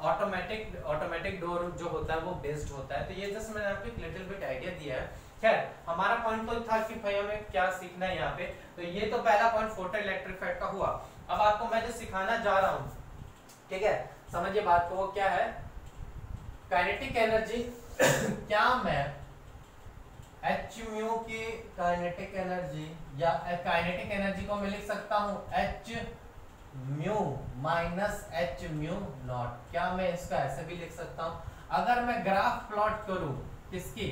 ऑटोमेटिक ऑटोमेटिक डोर जो होता है, वो बेस्ड होता है। तो ये जस्ट मैंने आपको एक लिटिल बिट आइडिया दिया है। खैर, हमारा पॉइंट तो था कि भाई हमें क्या सीखना है यहाँ पे। तो ये तो पहला पॉइंट फ़ोटो इलेक्ट्रिक इफ़ेक्ट का हुआ। अब आपको मैं जो सिखाना जा रहा हूँ, ठीक है? समझिए बात को, वो क्या है? काइनेटिक एनर्जी क्या मैं एच म्यू की काइनेटिक एनर्जी या काइनेटिक एनर्जी को मैं लिख सकता हूँ? H mu minus h mu nought क्या मैं इसका ऐसे भी लिख सकता हूँ? अगर मैं ग्राफ प्लॉट करूँ, किसकी?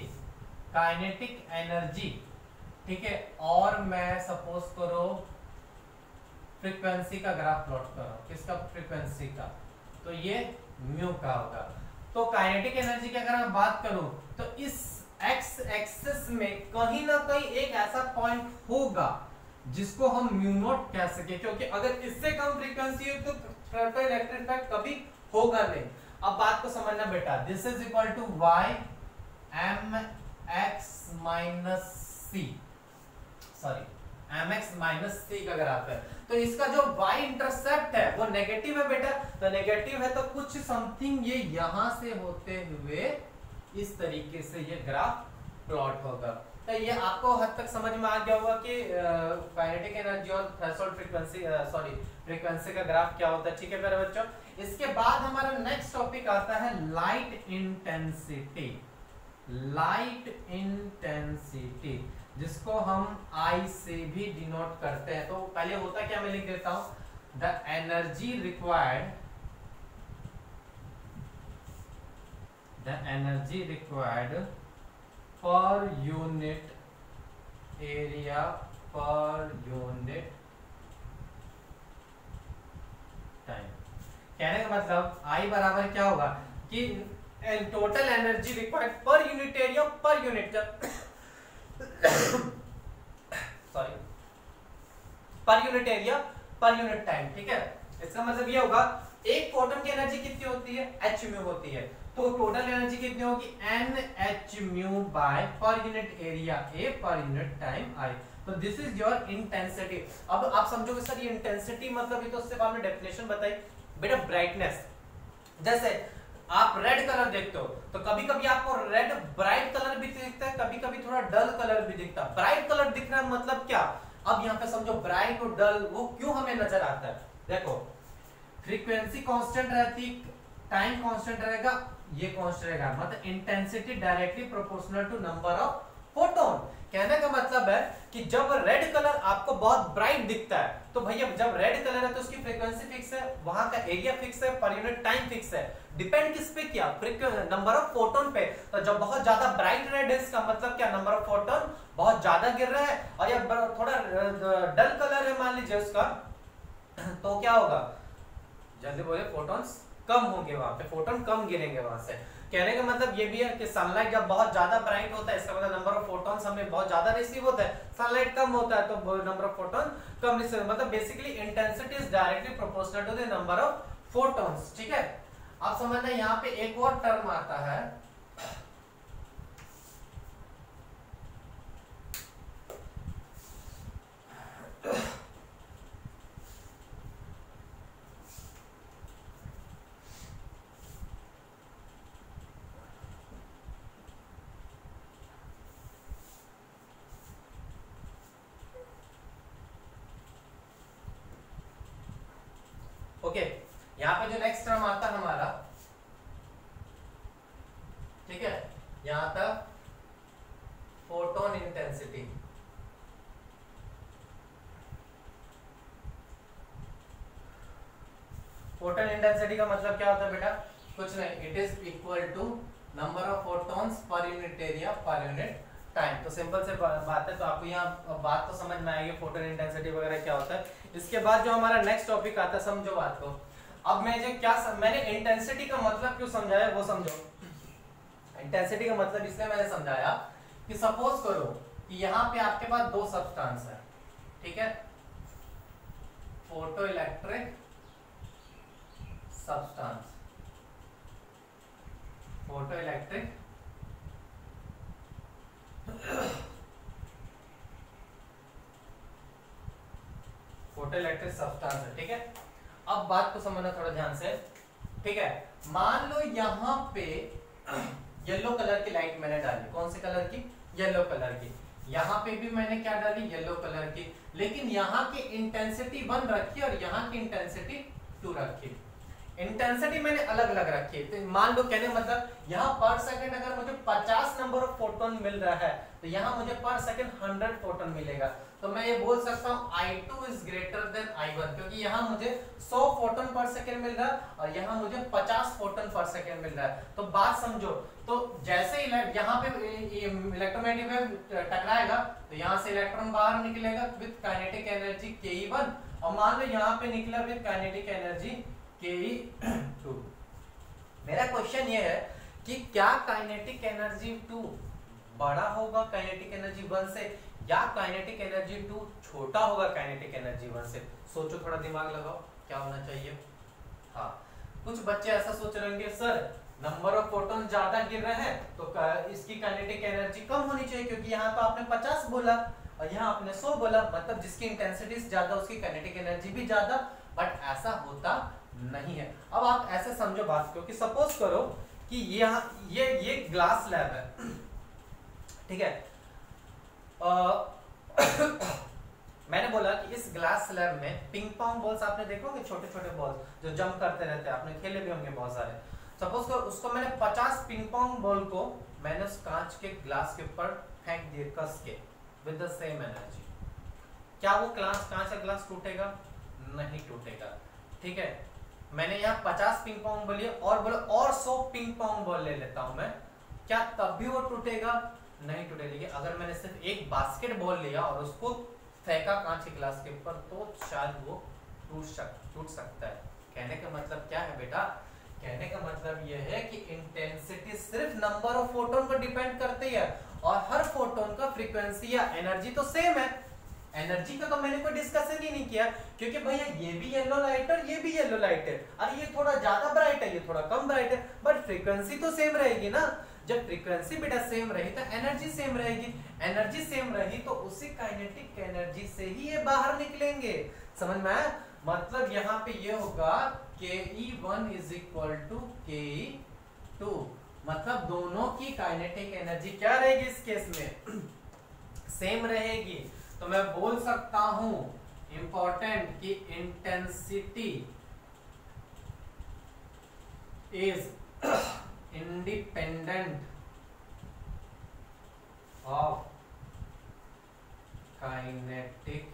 काइनेटिक एनर्जी ठीक है? और मैं सपोज़ करो फ्रीक्वेंसी का ग्राफ प्लॉट करो। किसका? फ्रीक्वेंसी का। तो ये म्यू का होगा। तो काइनेटिक एनर्जी की अगर मैं बात करूँ तो इस एक्स एक्सिस में कहीं ना कहीं एक ऐसा पॉइंट होगा, जिसको हम म्यू नोट कह सके। क्योंकि अगर इससे कम फ्रीक्वेंसी हो तो इलेक्ट्रिक इफ़ेक्ट कभी होगा नहीं। अब बात को समझना बेटा। This is equal to y m x minus c sorry m x minus c का ग्राफ है। तो इसका जो y इंटरसेप्ट है, वो नेगेटिव है बेटा। तो नेगेटिव है तो कुछ समथिंग ये यहाँ से होते हुए इस तरीके से ये ग्राफ प्लॉट होगा। तो ये आपको हद तक समझ में आ गया होगा कि काइनेटिक एनर्जी और थ्रेशोल्ड फ्रीक्वेंसी सॉरी फ्रीक्वेंसी का ग्राफ क्या होता है। ठीक है मेरे बच्चों? इसके बाद हमारा नेक्स्ट टॉपिक आता है लाइट इंटेंसिटी लाइट इंटेंसिटी, जिसको हम आई से भी डिनोट करते हैं। तो पहले होता क्या मैं लिख देता हूँ? The energy required, the energy required per unit area, per unit time. कहने का मतलब आई बराबर क्या होगा? कि total energy required per unit area per unit sorry per unit area per unit time ठीक है? इसका मतलब ये होगा, एक फोटोन की एनर्जी कितनी होती है? एच म्यू होती है। तो टोटल एनर्जी कितनी होगी? N h mu by per unit area A per unit time आई तो दिस इज़ योर इंटेंसिटी अब आप समझोगे, सर, ये इंटेंसिटी मतलब ये तो उससे आपने डेफिनेशन बताई। बेटा ब्राइटनेस जैसे आप रेड कलर देखते हो तो कभी कभी आपको रेड ब्राइट कलर भी दिखता है कभी कभी थोड़ा डल कलर भी दिखता है। ब्राइट कलर दिख रहा है मतलब क्या? अब यहाँ पे समझो ब्राइट और डल वो क्यों हमें नज़र आता है? देखो फ्रीक्वेंसी कांस्टेंट रहती टाइम कांस्टेंट रहेगा, ये कांस्टेंट रहेगा। मतलब intensity directly proportional to number of photon कहने का मतलब है कि जब रेड कलर आपको बहुत ब्राइट दिखता है तो भैया जब रेड कलर है तो उसकी फ्रीक्वेंसी फिक्स है, वहाँ का एरिया फिक्स है पर यूनिट टाइम फिक्स है। डिपेंड किस पे किया? नंबर ऑफ़ फोटोन पे। तो जब बहुत ज़्यादा ब्राइट रेड है इसका मतलब क्या? नंबर ऑफ़ फोटोन बहुत ज़्यादा गिर रहा है, और या थोड़ा डल कलर है, मान लीजिए उसका तो क्या होगा? जल्दी बोले फोटोन्स कम होंगे वहाँ पे फोटोन कम गिरेंगे वहाँ से। कहने का मतलब ये भी है कि सनलाइट जब बहुत ज़्यादा ब्राइट होता है, इसका मतलब नंबर ऑफ़ फोटोन्स हमें बहुत ज़्यादा रिसीव होता है। सनलाइट कम होता है तो नंबर ऑफ़ फोटोन कम रिसीव मतलब basically intensity is directly proportional to the number of photons ठीक है? आप समझना यहाँ पे एक और टर्म आता है। ओके यहाँ पे जो नेक्स्ट टर्म आता हमारा, ठीक है? यहाँ आता फोटोन इंटेंसिटी फोटोन इंटेंसिटी का मतलब क्या होता है बेटा? कुछ नहीं it is equal to number of photons per unit area per unit time तो सिंपल से बात है तो आपको यहाँ बात तो समझ में आएगी फोटोन इंटेंसिटी वगैरह क्या होता है। इसके बाद जो हमारा नेक्स्ट टॉपिक आता है, समझो बात को। अब मैं जो क्या सम, मैंने इंटेंसिटी का मतलब क्यों समझाया वो समझो। इंटेंसिटी का मतलब इसलिए मैंने समझाया कि सपोज़ करो कि यहाँ पे आपके पास दो सब्सटेंस है ठीक है? Photoelectric substance photoelectric photoelectric substance है ठीक है? अब बात को समझना थोड़ा ध्यान से। ठीक है? मान लो यहाँ पे येलो कलर की लाइट मैंने डाली। कौन से कलर की? येलो कलर की। यहाँ पे भी मैंने क्या डाली? येलो कलर की। लेकिन यहाँ की इंटेंसिटी वन रखी और यहाँ की इंटेंसिटी टू रखी। इंटेंसिटी मैंने अलग अलग रखी तो मान लो कहने मतलब यहाँ पर सेकंड अगर मुझे 50 नंबर ऑफ़ फोटोन मिल रहा है तो यहाँ मुझे पर सेकंड 100 फोटोन मिलेगा। तो मैं ये बोल सकता हूँ I2 is greater than I1 क्योंकि यहाँ मुझे 100 फोटोन पर सेकंड मिल रहा है और यहाँ मुझे 50 फोटोन पर सेकंड मिल रहा है। तो बात समझो तो जैसे यहाँ पे इलेक्ट्रोमैग्नेटिक वेव टकराएगा तो यहाँ से इलेक्ट्रॉन बाहर निकलेगा विद काइनेटिक एनर्जी के और मान लो यहाँ पे निकला with kinetic energy K two मेरा क्वेश्चन ये है कि क्या काइनेटिक एनर्जी टू बड़ा होगा काइनेटिक एनर्जी वन से, या काइनेटिक एनर्जी टू छोटा होगा काइनेटिक एनर्जी वन से? सोचो, थोड़ा दिमाग लगाओ, क्या होना चाहिए? हाँ। कुछ बच्चे ऐसा सोच रहे होंगे, सर नंबर ऑफ़ फोटोन ज़्यादा गिर रहे हैं तो इसकी काइनेटिक एनर्जी कम होनी चाहिए, क्योंकि यहाँ तो आपने 50 बोला और यहाँ आपने 100 बोला मतलब जिसकी इंटेंसिटी ज़्यादा, उसकी काइनेटिक एनर्जी भी ज़्यादा बट ऐसा होता नहीं है। अब आप ऐसे समझो बात को कि सपोज़ करो कि यहाँ, ये ये ग्लास लैब है। ठीक है? मैंने बोला कि इस ग्लास स्लैब में पिंग पोंग बॉल्स आपने देखोगे छोटे छोटे बॉल्स जो जंप करते रहते हैं। आपने खेले भी होंगे बहुत सारे। सपोज़ करो उसको मैंने 50 पिंग पोंग बॉल को मैंने उस कांच के ग्लास के ऊपर फेंक दिए, कस के विद द सेम एनर्जी क्या वो ग्लास कांच का ग्लास टूटेगा? नहीं टूटेगा। ठीक है? मैंने यहाँ 50 पिंग पोंग बॉल और बोले, और सौ पिंग पोंग बॉल ले लेता हूँ मैं। क्या तब भी वो टूटेगा? नहीं टूटेगा। अगर मैंने सिर्फ़ एक बास्केट बॉल लिया और उसको फेंका कांच के ग्लास के ऊपर तो शायद वो टूट सक टूट सकता है। कहने का मतलब क्या है बेटा? कहने का मतलब यह है कि इंटेंसिटी सिर्फ़ नंबर ऑफ़ फोटोन पर डिपेंड करती है और हर फोटोन का फ्रीक्वेंसी या एनर्जी तो सेम है। एनर्जी का तो मैंने कोई डिस्कशन ही नहीं किया, क्योंकि भैया ये भी येलो लाइट है ये भी येलो लाइट है। अरे ये थोड़ा ज़्यादा ब्राइट है, ये थोड़ा कम ब्राइट है बट फ्रीक्वेंसी तो सेम रहेगी ना। जब फ्रीक्वेंसी बेटा सेम रही तो एनर्जी सेम रहेगी। एनर्जी सेम रही तो उसी काइनेटिक एनर्जी से ही ये बाहर निकलेंगे। समझ में आया? मतलब यहाँ पे ये होगा K E one is equal to K two मतलब दोनों की काइनेटिक एनर्जी क्या रहेगी इस केस में? सेम रहेगी। तो मैं बोल सकता हूँ इंपॉर्टेंट कि intensity is independent of kinetic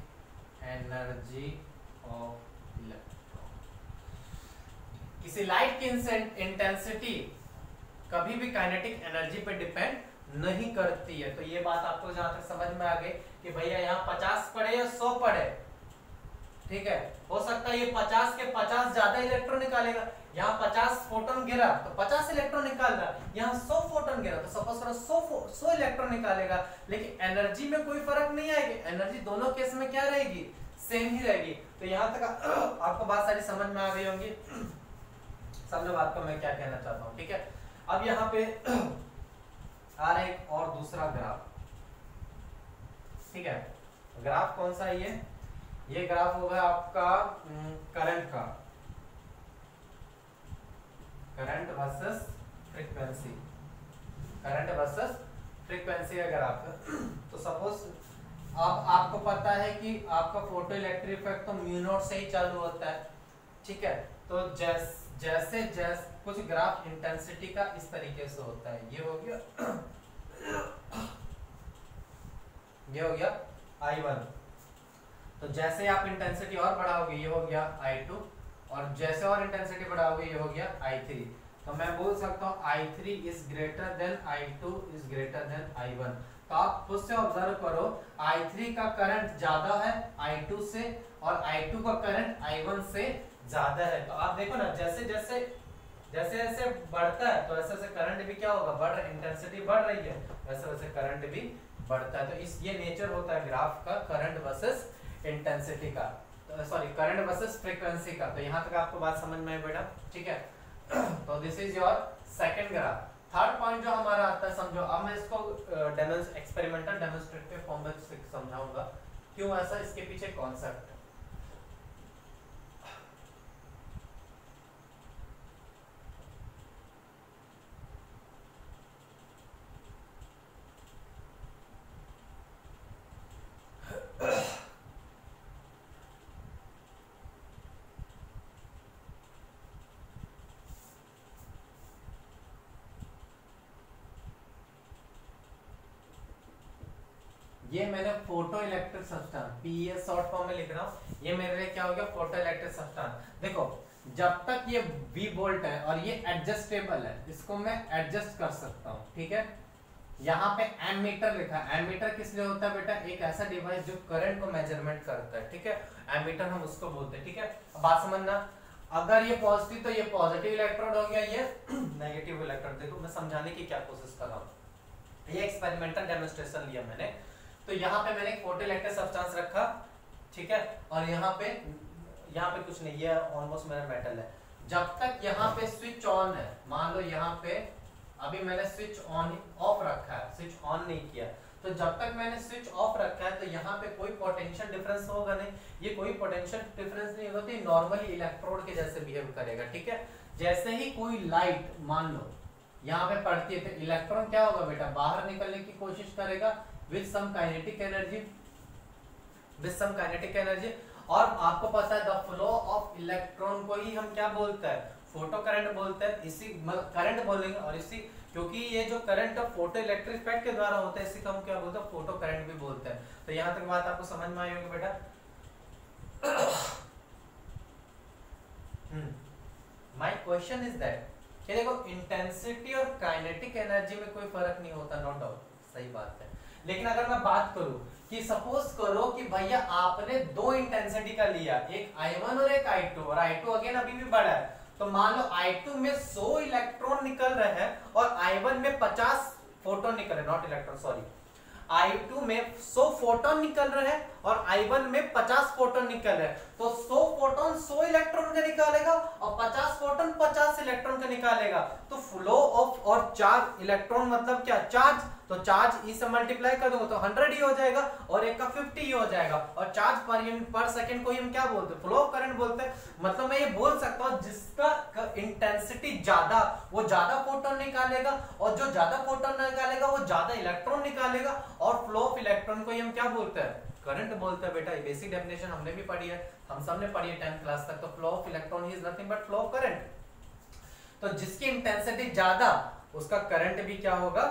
energy of electron किसी लाइट की इंटेंसिटी कभी भी काइनेटिक एनर्जी पर डिपेंड नहीं करती है। तो ये बात आपको जहाँ तक समझ में आ गई। कि भैया यहाँ 50 पड़े या सौ पड़े? ठीक है? हो सकता है ये 50 के 50 ज़्यादा इलेक्ट्रॉन निकालेगा। यहाँ 50 फोटोन गिरा तो 50 इलेक्ट्रॉन निकाल रहा। यहाँ सौ फोटोन गिरा तो सपोज़ करो 100 100 इलेक्ट्रॉन निकालेगा। लेकिन एनर्जी में कोई फ़र्क नहीं आएगी। एनर्जी दोनों केस में क्या रहेगी? सेम ही रहेगी। तो यहाँ तक, आपको बात सारी समझ में आ गई होंगी। समझो बात को मैं क्या कहना चाहता हूँ, ठीक है? अब यहाँ पे आ रहा एक और दूसरा ग्राफ। ठीक है? ग्राफ कौन सा है ये? ये ग्राफ होगा आपका करंट का। Current versus frequency current versus frequency अगर आप तो सपोज़ आप, आपको पता है कि आपका फ़ोटो इलेक्ट्रिक इफ़ेक्ट तो म्यू नोट से ही चालू होता है। ठीक है? तो जैस, जैसे जैसे कुछ ग्राफ इंटेंसिटी का इस तरीके से होता है। ये हो गया। ये हो गया आई वन तो जैसे आप इंटेंसिटी और बढ़ाओगे, ये हो गया आई टू और जैसे और इंटेंसिटी बढ़ाओगे, ये हो गया आई थ्री तो मैं बोल सकता हूँ I three is greater than I two is greater than I one तो आप खुद से ऑब्ज़र्व करो आई थ्री का करंट ज़्यादा है आई टू से और आई टू का करंट आई वन से ज़्यादा है। तो आप देखो ना, जैसे जैसे जैसे जैसे बढ़ता है तो ऐसे ऐसे करंट भी क्या होगा? बढ़ इंटेंसिटी बढ़ रही है। वैसे वैसे करंट भी बढ़ता है। तो इस, ये नेचर होता है ग्राफ का करंट वर्सेस इंटेंसिटी का। सॉरी करंट वर्सेस फ्रीक्वेंसी का। तो यहाँ तक आपको बात समझ में आई बेटा, ठीक है? तो this is your second graph third point जो हमारा आता है, समझो, अब मैं इसको एक्सपेरिमेंटल फॉर्म में समझाऊँगा। क्यों ऐसा? इसके पीछे कॉन्सेप्ट ये मैंने photoelectric substance PS short form में लिख रहा हूँ। ये मेरे लिए क्या हो गया? फ़ोटो इलेक्ट्रिक सब्सटेंस देखो, जब तक ये वी वोल्ट है और ये एडजस्टेबल है, इसको मैं एडजस्ट कर सकता हूँ, ठीक है? यहाँ पे एम मीटर लिखा है। एम मीटर किस लिए होता है बेटा? एक ऐसा डिवाइस जो करंट को मेज़रमेंट करता है, ठीक है? एम मीटर हम उसको बोलते हैं, ठीक है? बात समझना। अगर ये पॉजिटिव तो ये पॉजिटिव इलेक्ट्रोड हो गया, ये नेगेटिव इलेक्ट्रोड देखो, मैं समझाने की क्या कोशिश कर रहा हूँ। ये एक्सपेरिमेंटल डेमोन्स्ट्रेशन लिया मैंने। तो यहाँ पे मैंने एक फोटोइलेक्ट्रिक सब्सटेंस रखा, ठीक है? और यहाँ पे यहाँ पे कुछ नहीं है ऑलमोस्ट मेरा मेटल है। जब तक यहाँ पे स्विच ऑन है, मान लो यहाँ पे अभी मैंने स्विच ऑन ऑफ़ रखा है स्विच ऑन नहीं किया तो जब तक मैंने स्विच ऑफ़ रखा है तो यहाँ पे कोई पोटेंशियल डिफरेंस होगा नहीं। ये कोई पोटेंशियल डिफरेंस नहीं होगा तो नॉर्मली इलेक्ट्रोड के जैसे बिहेव करेगा, ठीक है? जैसे ही कोई लाइट मान लो, यहाँ पे पड़ती है तो इलेक्ट्रॉन क्या होगा बेटा? बाहर निकलने की कोशिश करेगा with some kinetic energy with some kinetic energy और आपको पता है द फ्लो ऑफ़ इलेक्ट्रॉन को ही हम क्या बोलते हैं? फ़ोटो करंट बोलते हैं, इसी करंट बोलेंगे और इसी, क्योंकि ये जो करंट फ़ोटो इलेक्ट्रिक इफ़ेक्ट के द्वारा होता है, इसी को हम क्या बोलते हैं? फ़ोटो करंट भी बोलते हैं। तो यहाँ तक बात आपको समझ में आई होगी बेटा? माय क्वेश्चन इज़ दैट देखो इंटेंसिटी और काइनेटिक एनर्जी में कोई फ़र्क नहीं होता नो डाउट सही बात है। लेकिन अगर मैं बात करूँ कि सपोज़ करो कि भैया आपने दो इंटेंसिटी का लिया, एक आई वन और एक आई टू और आई टू अगेन अभी भी बड़ा है तो मान लो आई टू में सो इलेक्ट्रॉन निकल रहे हैं और आई वन में 50 फोटोन निकल रहे नॉट इलेक्ट्रॉन सॉरी I2 में सो फोटोन निकल रहे हैं और I1 में 50 फोटोन निकल रहे तो 100 फोटोन 100 इलेक्ट्रॉन का निकालेगा और 50 फोटोन 50 इलेक्ट्रॉन का निकालेगा। तो फ्लो ऑफ़ और चार्ज इलेक्ट्रॉन मतलब क्या? चार्ज तो चार्ज ई से मल्टीप्लाई कर दूँगा तो 100 ही हो जाएगा और एक का 50 ही हो जाएगा। और चार्ज पर यूनिट पर सेकंड को हम क्या बोलते हैं? फ्लो करंट बोलते हैं। मतलब मैं ये बोल सकता हूँ जिसका इंटेंसिटी ज़्यादा, वो ज़्यादा फोटोन निकालेगा और जो ज़्यादा फोटोन निकालेगा, वो ज़्यादा इलेक्ट्रॉन निकालेगा। और फ्लो ऑफ़ इलेक्ट्रॉन को हम क्या बोलते हैं? करंट बोलते हैं, बेटा बेसिक डेफिनेशन हमने भी पढ़ी है। हम सबने पढ़ी है 10th क्लास तक तो flow of electron is nothing but flow of current तो जिसकी इंटेंसिटी ज़्यादा, उसका करंट भी क्या होगा?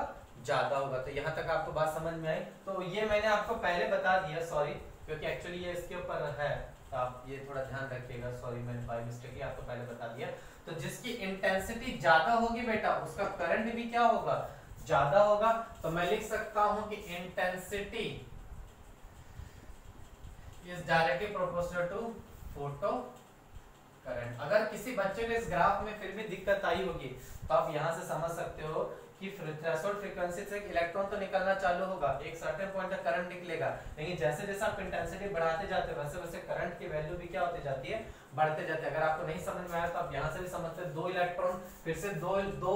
ज़्यादा होगा। तो यहाँ तक आपको बात समझ में आई। तो ये मैंने आपको पहले बता दिया सॉरी क्योंकि एक्चुअली ये इसके ऊपर है। तो आप ये थोड़ा ध्यान रखिएगा सॉरी मैंने बाय मिस्टेक आपको पहले बता दिया। तो जिसकी इंटेंसिटी ज़्यादा होगी बेटा, उसका करंट भी क्या होगा? ज़्यादा होगा। तो मैं लिख सकता हूँ कि intensity is directly proportional to photocurrent अगर किसी बच्चे को इस ग्राफ में फिर भी दिक्कत आई होगी तो आप यहाँ से समझ सकते हो कि थ्रेशोल्ड फ्रीक्वेंसी से इलेक्ट्रॉन तो निकलना चालू होगा। एक सर्टेन पॉइंट तक करंट निकलेगा। लेकिन जैसे जैसे आप इंटेंसिटी बढ़ाते जाते वैसे वैसे करंट की वैल्यू भी क्या होती जाती है? बढ़ते जाते अगर आपको नहीं समझ में आया तो आप यहाँ से भी समझते दो इलेक्ट्रॉन फिर से दो दो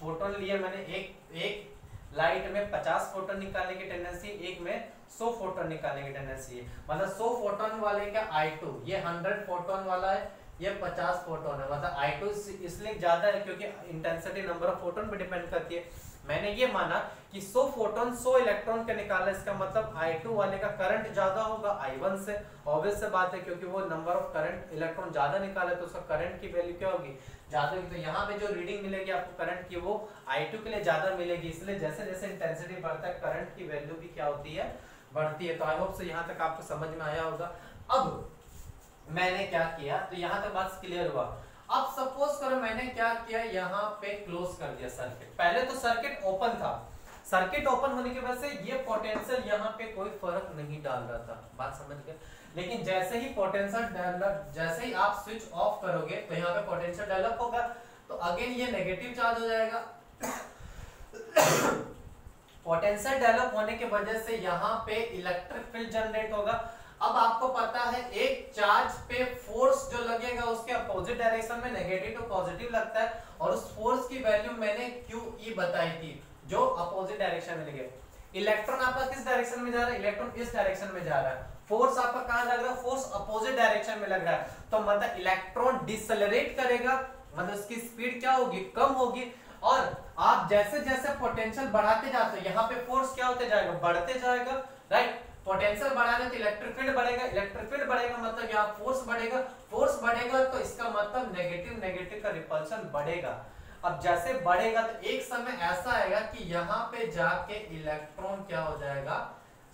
फोटोन लिए मैंने एक एक लाइट में 50 फोटोन निकालने की टेंडेंसी एक में 100 फोटोन निकालने की टेंडेंसी है मतलब 100 फोटोन वाले का आई टू ये 100 फोटोन वाला है, ये 50 फोटोन है। मतलब I2 इसलिए ज़्यादा है क्योंकि इंटेंसिटी नंबर ऑफ़ फोटोन पे डिपेंड करती है। मैंने ये माना कि 100 फोटोन 100 इलेक्ट्रॉन के निकाला इसका मतलब I2 वाले का करंट ज़्यादा होगा I1 से। ऑब्वियस से बात है क्योंकि वो नंबर ऑफ़ करंट इलेक्ट्रॉन ज़्यादा निकाले तो उसका करंट की वैल्यू क्या होगी? ज़्यादा होगी। तो यहाँ पे जो रीडिंग मिलेगी आपको करंट की, वो I2 के लिए ज़्यादा मिलेगी। इसलिए जैसे जैसे इंटेंसिटी बढ़ता है करंट की वैल्यू भी क्या होती है? बढ़ती है। तो आई होप से यहाँ तक आपको समझ में आया होगा। अब मैंने क्या किया? तो यहाँ तक बात क्लियर हुआ। अब सपोज़ करो मैंने क्या किया? यहाँ पे क्लोज कर दिया सर्किट पहले तो सर्किट ओपन था। सर्किट ओपन होने की वजह से ये पोटेंशियल यहाँ पे कोई फ़र्क नहीं डाल रहा था। बात समझ गए? लेकिन जैसे ही पोटेंशियल डेवलप जैसे ही आप स्विच ऑफ़ करोगे तो यहाँ पे पोटेंशियल डेवलप होगा। तो अगेन ये नेगेटिव चार्ज हो जाएगा। पोटेंशियल डेवलप होने की वजह से यहाँ पे इलेक्ट्रिक फ़ील्ड जनरेट होगा। अब आपको पता है, एक चार्ज पे फोर्स जो लगेगा उसके अपोजिट डायरेक्शन में नेगेटिव टू पॉजिटिव लगता है और उस फोर्स की वैल्यू मैंने क्यू ई e बताई थी, जो अपोजिट डायरेक्शन में लगे। इलेक्ट्रॉन आपका किस डायरेक्शन में जा रहा है? इलेक्ट्रॉन इस डायरेक्शन में जा रहा है। फोर्स आपका कहाँ लग रहा है? फोर्स अपोजिट डायरेक्शन में लग रहा है। तो मतलब इलेक्ट्रॉन डिसलरेट करेगा मतलब उसकी स्पीड क्या होगी? कम होगी। और आप जैसे जैसे पोटेंशियल बढ़ाते जाते हो, यहाँ पे फोर्स क्या होते जाएगा? बढ़ते जाएगा राइट पोटेंशियल बढ़ाने तो इलेक्ट्रिक फ़ील्ड बढ़ेगा इलेक्ट्रिक फ़ील्ड बढ़ेगा मतलब यहाँ फोर्स बढ़ेगा फोर्स बढ़ेगा तो इसका मतलब नेगेटिव नेगेटिव का रिपल्शन बढ़ेगा। अब जैसे बढ़ेगा तो एक समय ऐसा आएगा कि यहाँ पे जाके इलेक्ट्रॉन क्या हो जाएगा?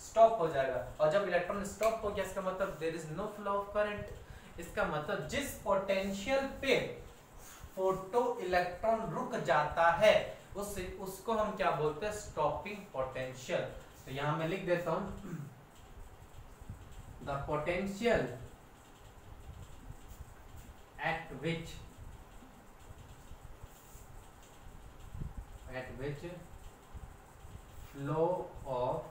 स्टॉप हो जाएगा। और जब इलेक्ट्रॉन स्टॉप हो गया, इसका मतलब there is no flow of current इसका मतलब जिस पोटेंशियल पे फ़ोटो इलेक्ट्रॉन रुक जाता है। उस उसको हम क्या बोलते हैं? स्टॉपिंग पोटेंशियल तो यहाँ मैं लिख देता हूँ। The potential at which at which flow of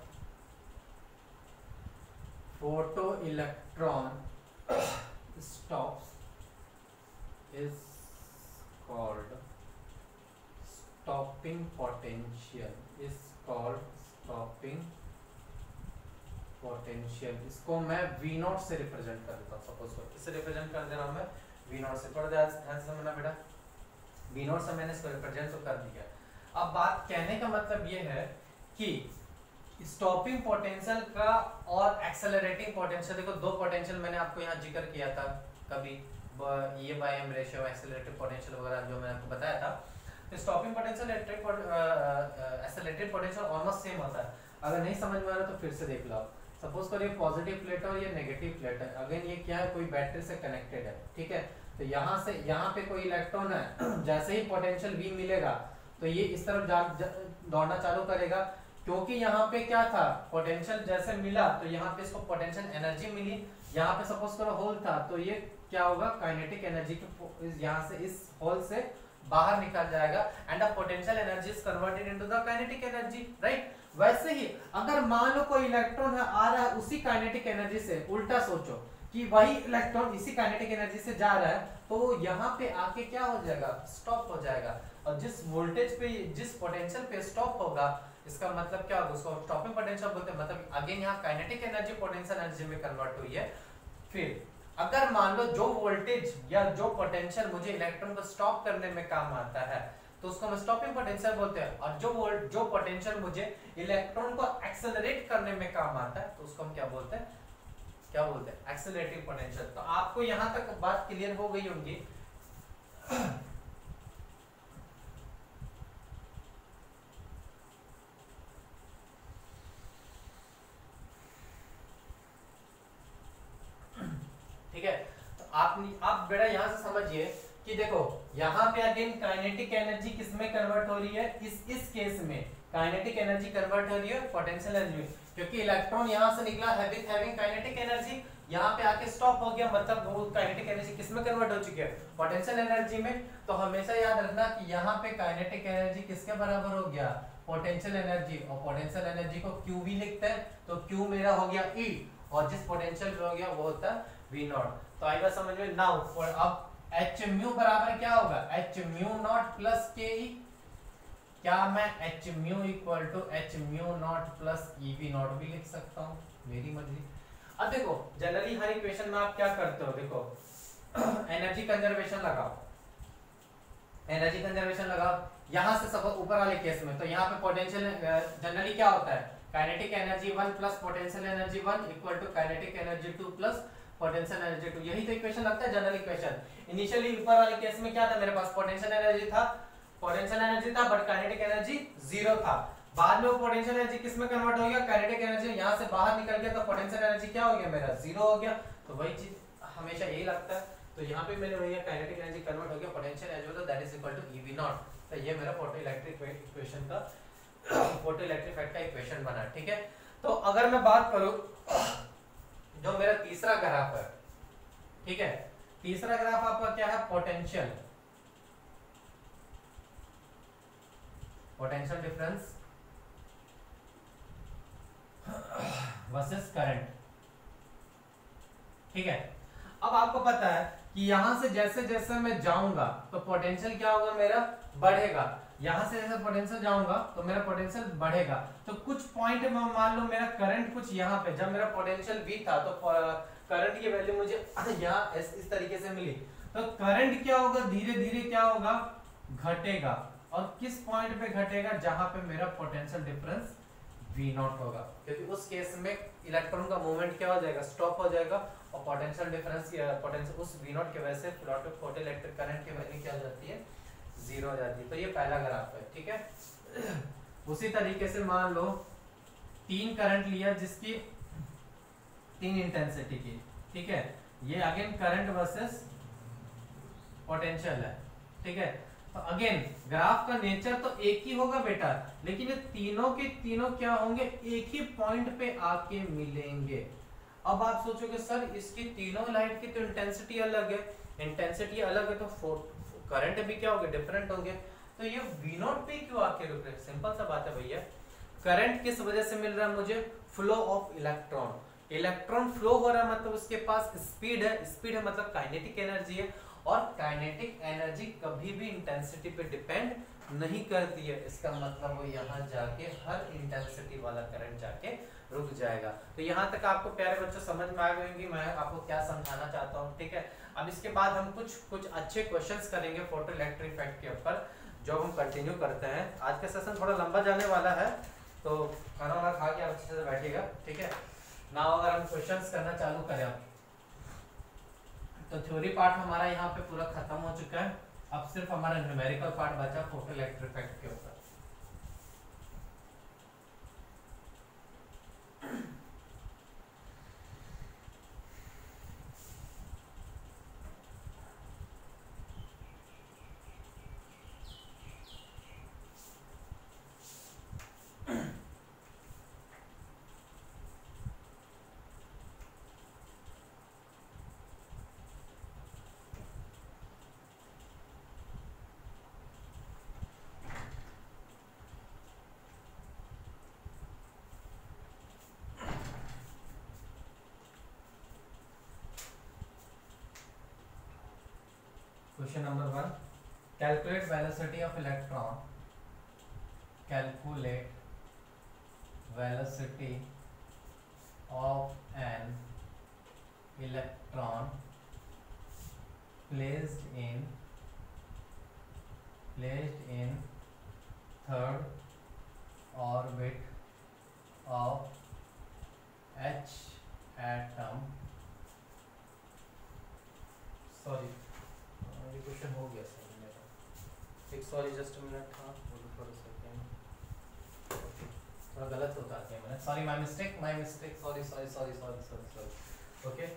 photoelectron stops is called stopping potential is called stopping potential. इसको मैं V नॉट से रिप्रेजेंट कर देता हूँ. सपोज़ को किससे रिप्रेजेंट कर दे रहा हूँ मैं? V नॉट से. थोड़ा ध्यान से समझना बेटा. V नॉट से मैंने इसको रिप्रेजेंट तो कर दिया। अब बात कहने का मतलब ये है कि स्टॉपिंग पोटेंशियल का और एक्सेलरेटिंग पोटेंशियल देखो दो पोटेंशियल मैंने आपको यहाँ ज़िक्र किया था कभी ये by m ratio accelerative potential वगैरह जो मैंने आपको बताया था। Stopping potential accelerated potential almost same होता है। अगर नहीं समझ में आ रहा तो फिर से देख लो सपोज़ करिए पॉजिटिव प्लेट है और ये नेगेटिव प्लेट है। अगेन ये क्या है? कोई बैटरी से कनेक्टेड है ठीक है? तो यहाँ से यहाँ पे कोई इलेक्ट्रॉन है जैसे ही पोटेंशियल वी मिलेगा तो ये इस तरफ़ जा, दौड़ना चालू करेगा। क्योंकि यहाँ पे क्या था? पोटेंशियल जैसे मिला तो यहाँ पे इसको पोटेंशियल एनर्जी मिली। यहाँ पे सपोज़ करो होल था तो ये क्या होगा? काइनेटिक एनर्जी यहाँ से इस होल से बाहर निकल जाएगा and the potential energy is converted into the kinetic energy right वैसे ही अगर मान लो कोई इलेक्ट्रॉन है, आ रहा है उसी काइनेटिक एनर्जी से, उल्टा सोचो कि वही इलेक्ट्रॉन इसी काइनेटिक एनर्जी से जा रहा है तो यहाँ पे आके क्या हो जाएगा? स्टॉप हो जाएगा। और जिस वोल्टेज पे, जिस पोटेंशियल पे स्टॉप होगा, इसका मतलब क्या होगा? उसको स्टॉपिंग पोटेंशियल बोलते हैं। मतलब अगेन यहाँ काइनेटिक एनर्जी पोटेंशियल एनर्जी में कन्वर्ट हुई है। फिर अगर मान लो जो वोल्टेज या जो पोटेंशियल मुझे इलेक्ट्रॉन को स्टॉप करने में काम आता है तो उसको हम स्टॉपिंग पोटेंशियल बोलते हैं। और जो वोल्ट जो पोटेंशियल मुझे इलेक्ट्रॉन को एक्सेलरेट करने में काम आता है तो उसको हम क्या बोलते हैं? क्या बोलते हैं? एक्सेलरेटिव पोटेंशियल तो आपको यहाँ तक बात क्लियर हो गई होगी। ठीक है? आप आप बेटा यहाँ से समझिए कि देखो, यहाँ पे अगेन काइनेटिक एनर्जी किसमें कन्वर्ट हो रही है? इस इस केस में। काइनेटिक एनर्जी कन्वर्ट हो रही है पोटेंशियल एनर्जी क्योंकि इलेक्ट्रॉन यहाँ से निकला हैविंग हैविंग काइनेटिक एनर्जी यहाँ पे आके स्टॉप हो गया मतलब वो काइनेटिक एनर्जी किसमें कन्वर्ट हो चुकी है? पोटेंशियल एनर्जी में। तो हमेशा याद रखना कि यहाँ पे काइनेटिक एनर्जी किसके बराबर हो गया? पोटेंशियल एनर्जी और पोटेंशियल एनर्जी को q भी लिखते हैं तो q मेरा हो गया e और जिस पोटेंशियल पे हो गया, वो होता है वी नॉट तो आई बात समझ में नाउ फॉर अब एच म्यू बराबर क्या होगा? H mu not plus K E क्या मैं h mu equal to h mu nought plus e V nought भी लिख सकता हूँ? मेरी मर्ज़ी। अब देखो जनरली हर इक्वेशन में आप क्या करते हो? देखो एनर्जी कंजर्वेशन लगाओ। एनर्जी कंजर्वेशन लगाओ। यहाँ से सब ऊपर वाले केस में तो यहाँ पे पोटेंशियल जनरली क्या होता है? Kinetic energy one plus potential energy one equal to kinetic energy two plus potential energy two यही तो इक्वेशन लगता है जनरल इक्वेशन इनिशियली ऊपर वाले केस में क्या था? मेरे पास पोटेंशियल एनर्जी था। पोटेंशियल एनर्जी था बट काइनेटिक एनर्जी ज़ीरो था। बाद में वो पोटेंशियल एनर्जी किसमें कन्वर्ट हो गया? काइनेटिक एनर्जी यहाँ से बाहर निकल गया तो पोटेंशियल एनर्जी क्या हो गया? मेरा ज़ीरो हो गया। तो वही चीज़ हमेशा यही लगता है। तो यहाँ पे मैंने वही काइनेटिक एनर्जी कन्वर्ट हो गया पोटेंशियल एनर्जी होता that is equal to e V nought तो ये मेरा फ़ोटो इलेक्ट्रिक इक्वेशन का फ़ोटो इलेक्ट्रिक इफ़ेक्ट का इक्वेशन बना, ठीक है? तो अगर मैं बात करूँ जो मेरा तीसरा ग्राफ है, ठीक है? तीसरा ग्राफ आपका क्या है? Potential potential difference versus current ठीक है? अब आपको पता है कि यहाँ से जैसे जैसे मैं जाऊँगा तो पोटेंशियल क्या होगा मेरा? बढ़ेगा। यहाँ से जैसे पोटेंशियल जाऊँगा तो मेरा पोटेंशियल बढ़ेगा। तो कुछ पॉइंट में मान लो मेरा करंट कुछ यहाँ पे जब मेरा पोटेंशियल वी था तो करंट की वैल्यू मुझे यहाँ इस, इस तरीके से मिली। तो करंट क्या होगा? धीरे धीरे क्या होगा? घटेगा। और किस पॉइंट पे घटेगा? जहाँ पे मेरा पोटेंशियल डिफरेंस वी नॉट होगा। क्योंकि उस केस में इलेक्ट्रॉन का मूवमेंट क्या हो जाएगा? स्टॉप हो जाएगा। और पोटेंशियल डिफरेंस पोटेंशियल उस वी नॉट की वजह से फ़ोटो इलेक्ट्रिक करंट की वैल्यू क्या हो जाती है? ज़ीरो हो जाती है। तो ये पहला ग्राफ है, ठीक है? उसी तरीके से मान लो, तीन करंट लिया जिसकी तीन इंटेंसिटी की, ठीक है? ये अगेन करंट वर्सेस पोटेंशियल है, ठीक है? तो अगेन ग्राफ का नेचर तो एक ही होगा बेटा, लेकिन ये तीनों के तीनों क्या होंगे? एक ही पॉइंट पे आके मिलेंगे। अब आप सोचोगे, सर, इसकी तीनों लाइट की तो इंटेंसिटी अलग है। इंटेंसिटी अलग है तो करंट भी क्या हो गया डिफरेंट हो गया। तो ये वी नॉट पे क्यों आके रुक रहे सिंपल सा बात है भैया। करंट किस वजह से मिल रहा है मुझे? Flow of electron electron flow हो रहा है मतलब उसके पास स्पीड है। स्पीड है मतलब काइनेटिक एनर्जी है। और काइनेटिक एनर्जी कभी भी इंटेंसिटी पे डिपेंड नहीं करती है। इसका मतलब वो यहाँ जाके, हर इंटेंसिटी वाला करंट जाके रुक जाएगा। तो यहाँ तक आपको प्यारे बच्चों समझ में आ गए मैं आपको क्या समझाना चाहता हूँ, ठीक है? अब इसके बाद हम कुछ कुछ अच्छे क्वेश्चंस करेंगे फ़ोटो इलेक्ट्रिक इफ़ेक्ट के ऊपर, जो हम कंटिन्यू करते हैं। आज का सेशन थोड़ा लंबा जाने वाला है तो खाना वाना खा के आप अच्छे से बैठिएगा, ठीक है? ना अगर हम क्वेश्चंस करना चालू करें तो थ्योरी पार्ट हमारा यहाँ पे पूरा खत्म हो चुका है। अब सिर्फ़ हमारा न्यूमेरिकल पार्ट बचा फ़ोटो इलेक्ट्रिक इफ़ेक्ट के ऊपर। Number one. Calculate velocity of electron. Calculate velocity of an electron placed in placed in third orbit of H atom. Sorry. Sorry just a minute हाँ थोड़ा सेकेंड थोड़ा गलत होता है मैंने sorry my mistake my mistake sorry sorry sorry sorry sorry sorry okay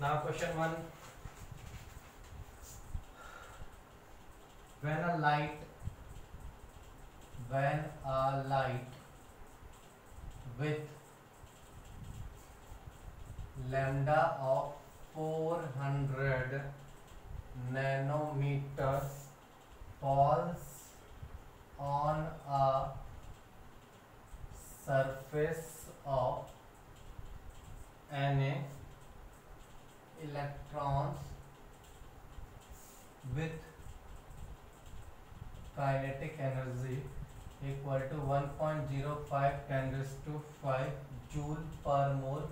now question one when a light, when a light with lambda of 400 nanometers falls on a surface of Na electrons with kinetic energy equal to 1.05 10 raised to 5 joule per mole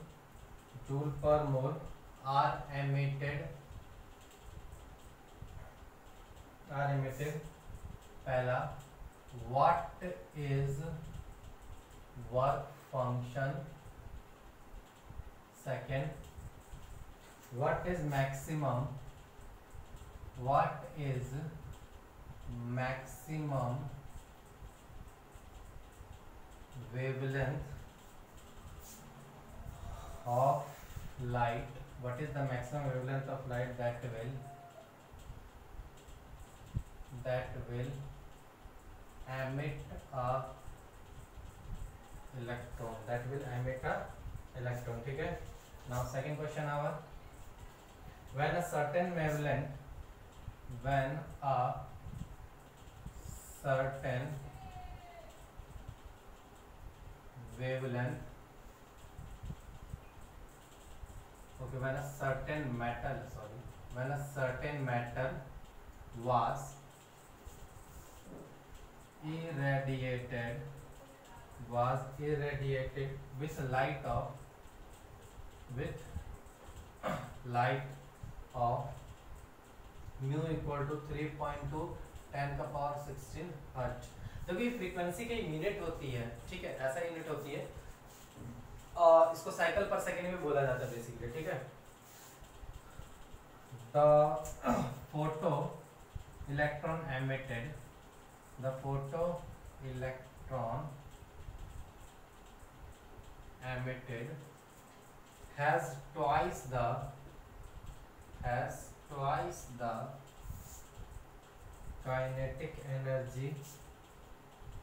joule per mole are emitted का पहला what is work function second what is maximum what is maximum wavelength of light what is the maximum wavelength of light that will that will emit a electron that will emit a electron ठीक है now second question our when a certain wavelength when a certain wavelength okay when a certain metal sorry when a certain metal was irradiated, was irradiated with light of, with light of mu equal to 3.2 10 का power 16 hertz जब ये frequency की unit होती है, ठीक है? ऐसा unit होती है। और इसको साइकिल पर सेकेंड में बोला जाता है बेसिकली ठीक है? The photo electron emitted the photo electron emitted has twice the has twice the kinetic energy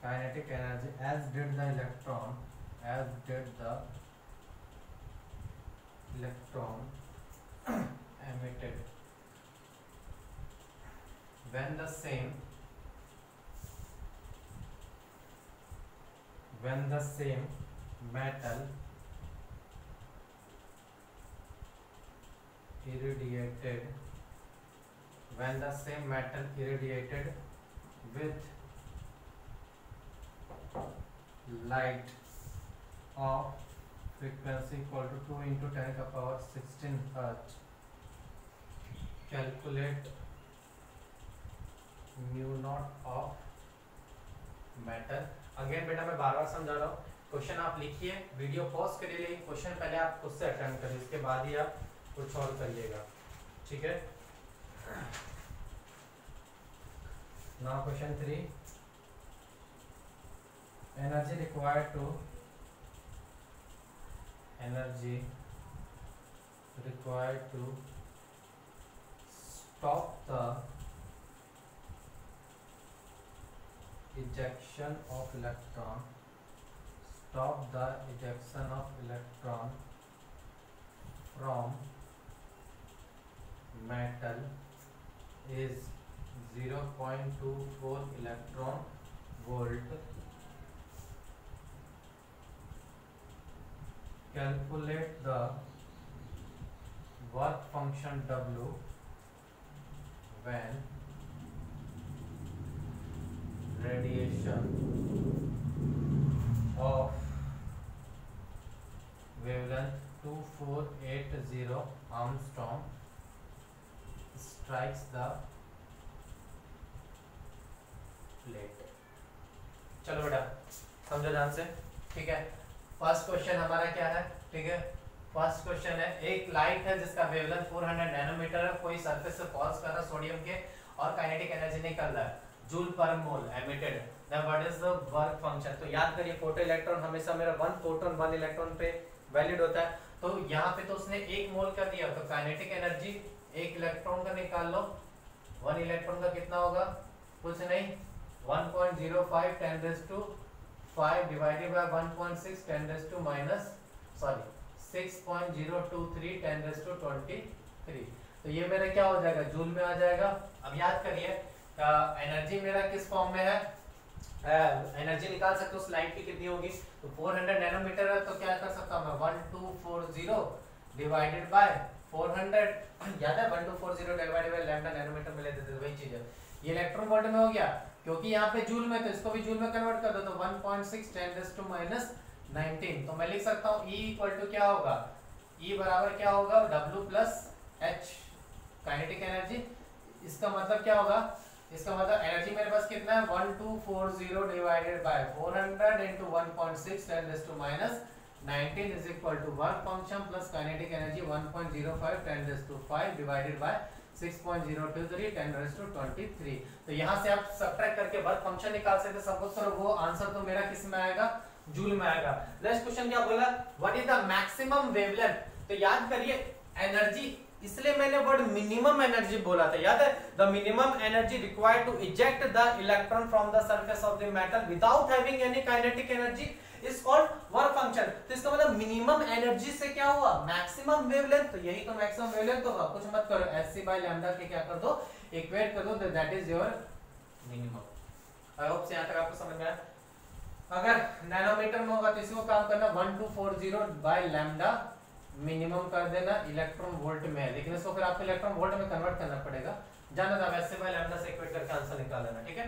kinetic energy as did the electron as did the electron emitted. When the same when the same metal irradiated when the same metal irradiated with light of frequency equal to 2 into 10 to the power 16 hertz. Calculate mu naught of metal again बेटा, मैं बार बार समझा रहा हूँ। Question आप लिखिए। Video pause करिए लेकिन क्वेश्चन पहले आप खुद से अटेम्प्ट करिए। उसके बाद ही आप कुछ और करिएगा। ठीक है? Now question three energy required to energy required to stop the ejection of electron. Stop the ejection of electron from metal is 0.24 electron volt. Calculate the work function W when radiation of wavelength 2480 Armstrong strikes the plate. चलो बेटा, समझो ध्यान से, ठीक है? First question हमारा क्या है? ठीक है? फ़र्स्ट क्वेश्चन है, एक लाइट है जिसका वेवलेंथ 400 नैनोमीटर है, कोई सरफेस से पॉज कर रहा सोडियम के और काइनेटिक एनर्जी निकल रहा है। जूल पर mole emitted then what is the work function तो याद करिए फ़ोटो इलेक्ट्रॉन हमेशा मेरा वन फोटोन वन इलेक्ट्रॉन पे वैलिड होता है। तो यहाँ पे तो उसने एक मोल कर दिया। तो काइनेटिक एनर्जी एक इलेक्ट्रॉन का निकाल लो। वन इलेक्ट्रॉन का कितना होगा? कुछ नहीं। 1.05 10 raise to 5 divided by 1.6 10 raise to minus sorry 6.023 10 raise to 23 तो ये मेरा क्या हो जाएगा? जूल में आ जाएगा। अब याद करिए एनर्जी मेरा किस फॉर्म में है? एनर्जी निकाल सकते हो लाइट की कितनी होगी? तो 400 नैनोमीटर है तो क्या कर सकता हूँ मैं? 1240 डिवाइडेड बाय 400 याद है? 1240 डिवाइडेड बाय लैम्डा नैनोमीटर में ले देते वही चीज़ है। ये इलेक्ट्रॉन वोल्ट में हो गया, क्योंकि यहाँ पे जूल में तो इसको भी जूल में कन्वर्ट कर दो तो 1.6 10 रेज टू माइनस 19 तो मैं लिख सकता हूँ E इक्वल टू क्या होगा? E बराबर क्या होगा? W plus H kinetic energy इसका मतलब क्या होगा? इसका मतलब एनर्जी मेरे पास कितना है? 1240 divided by 400 into 1.6 10 raise to minus 19 is equal to work function plus kinetic energy 1.05 10 raised to 5 divided by 6.023 10 raised to 23 तो यहाँ से आप सब्ट्रैक्ट करके वर्क फ़ंक्शन निकाल सकते सपोज़ करो वो आंसर तो मेरा किसमें आएगा? जूल में आएगा। नेक्स्ट क्वेश्चन क्या बोला? What is the maximum wavelength तो याद करिए एनर्जी इसलिए मैंने वर्ड मिनिमम एनर्जी बोला था। याद है? The minimum energy required to eject the electron from the surface of the metal without having any kinetic energy is called work function तो इसका मतलब मिनिमम एनर्जी से क्या हुआ? मैक्सिमम वेवलेंथ तो यही तो मैक्सिमम वेवलेंथ होगा। कुछ मत करो। एससी बाय लैम्डा के क्या कर दो? इक्वेट कर दो। That is your minimum I hope से यहाँ तक आपको समझ में आया। अगर नैनोमीटर में होगा तो इसको काम करना one two four zero by lambda minimum कर देना इलेक्ट्रॉन वोल्ट में। है लेकिन इसको फिर आपको इलेक्ट्रॉन वोल्ट में कन्वर्ट करना पड़ेगा। जाना था, वैसे बाई लैमडा से इक्वेट करके आंसर निकाल लेना, ठीक है?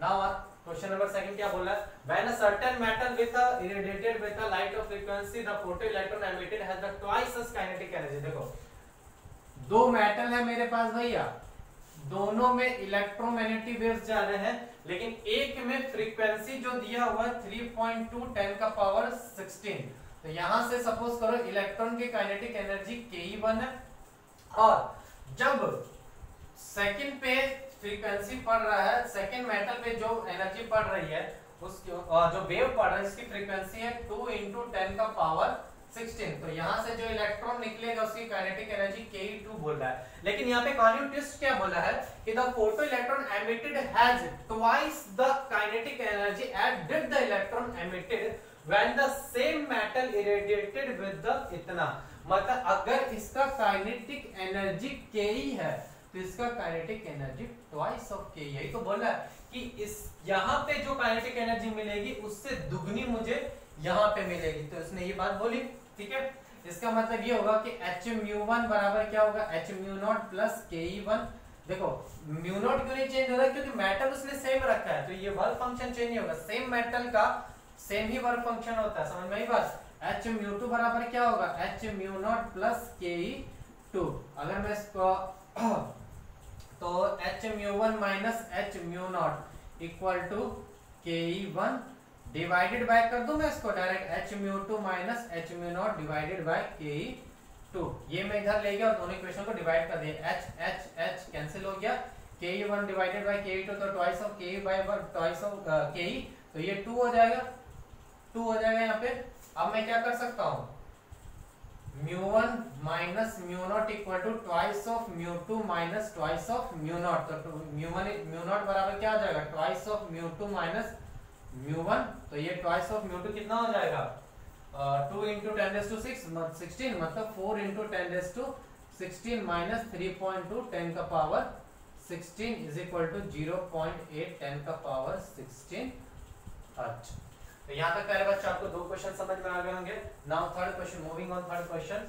नाउ क्वेश्चन नंबर सेकंड क्या बोला? है when a certain metal with a irradiated with a light of frequency the photo electron emitted has the twice as kinetic energy देखो, दो मेटल है मेरे पास भैया। दोनों में इलेक्ट्रोमैग्नेटिक वेव्स जा रहे हैं, लेकिन एक में फ्रीक्वेंसी जो दिया हुआ है 3.2 10 का पावर 16 तो यहाँ से सपोज़ करो इलेक्ट्रॉन की काइनेटिक एनर्जी के ही वन है। और जब सेकंड पे फ्रीक्वेंसी पड़ रहा है सेकंड मेटल पे जो एनर्जी पड़ रही है, उसकी जो वेव पड़ रहा है, इसकी फ्रीक्वेंसी है 2 इंटू टेन का पावर 16 तो यहाँ से जो इलेक्ट्रॉन निकलेगा, उसकी काइनेटिक एनर्जी Ke2 बोल रहा है। लेकिन यहाँ पे कॉन्यू ट्विस्ट क्या बोला है कि the photo electron emitted has twice the kinetic energy at did the electron emitted when the same metal irradiated with the इतना मतलब अगर इसका काइनेटिक एनर्जी Ke है तो इसका kinetic energy twice of Ke यही तो बोल है कि इस यहाँ पे जो काइनेटिक एनर्जी मिलेगी, उससे दुगनी मुझे यहाँ पे मिलेगी। तो इसने ये बात बोली, ठीक है? इसका मतलब ये होगा कि एच म्यू वन बराबर क्या होगा? H mu naught plus K E one देखो म्यू नॉट क्यों नहीं चेंज हो रहा? क्योंकि मेटल उसने सेम रखा है। तो ये वर्क फ़ंक्शन चेंज नहीं होगा। सेम मेटल का सेम ही वर्क फ़ंक्शन होता है, समझ में आई बात? एच म्यू टू बराबर क्या होगा? H mu not plus K E two अगर मैं इसको तो H mu one minus H mu naught equal to K E one divided by कर दू मैं इसको? Direct H mu two minus H mu naught divided by K two ये मैं इधर ले गया और दोनों इक्वेशन को डिवाइड कर दिया। एच एच एच कैंसिल हो गया। K one divided by K two तो twice of K by twice of K तो ये टू हो जाएगा। टू हो जाएगा यहाँ पे। अब मैं क्या कर सकता हूँ? Mu one minus mu naught equal to twice of mu two minus twice of mu naught. तो म्यू वन म्यू नॉट बराबर क्या हो जाएगा? Twice of mu two minus mu one. तो ये ट्वाइस ऑफ़ म्यू टू कितना हो जाएगा? Two into ten raise to six sixteen मतलब four into ten raise to sixteen minus three point two ten का power sixteen is equal to zero point eight ten का power sixteen. अच्छा। तो यहाँ तक पहले बच्चा, आपको दो क्वेश्चन समझ में आ गए होंगे। Now third question moving on third question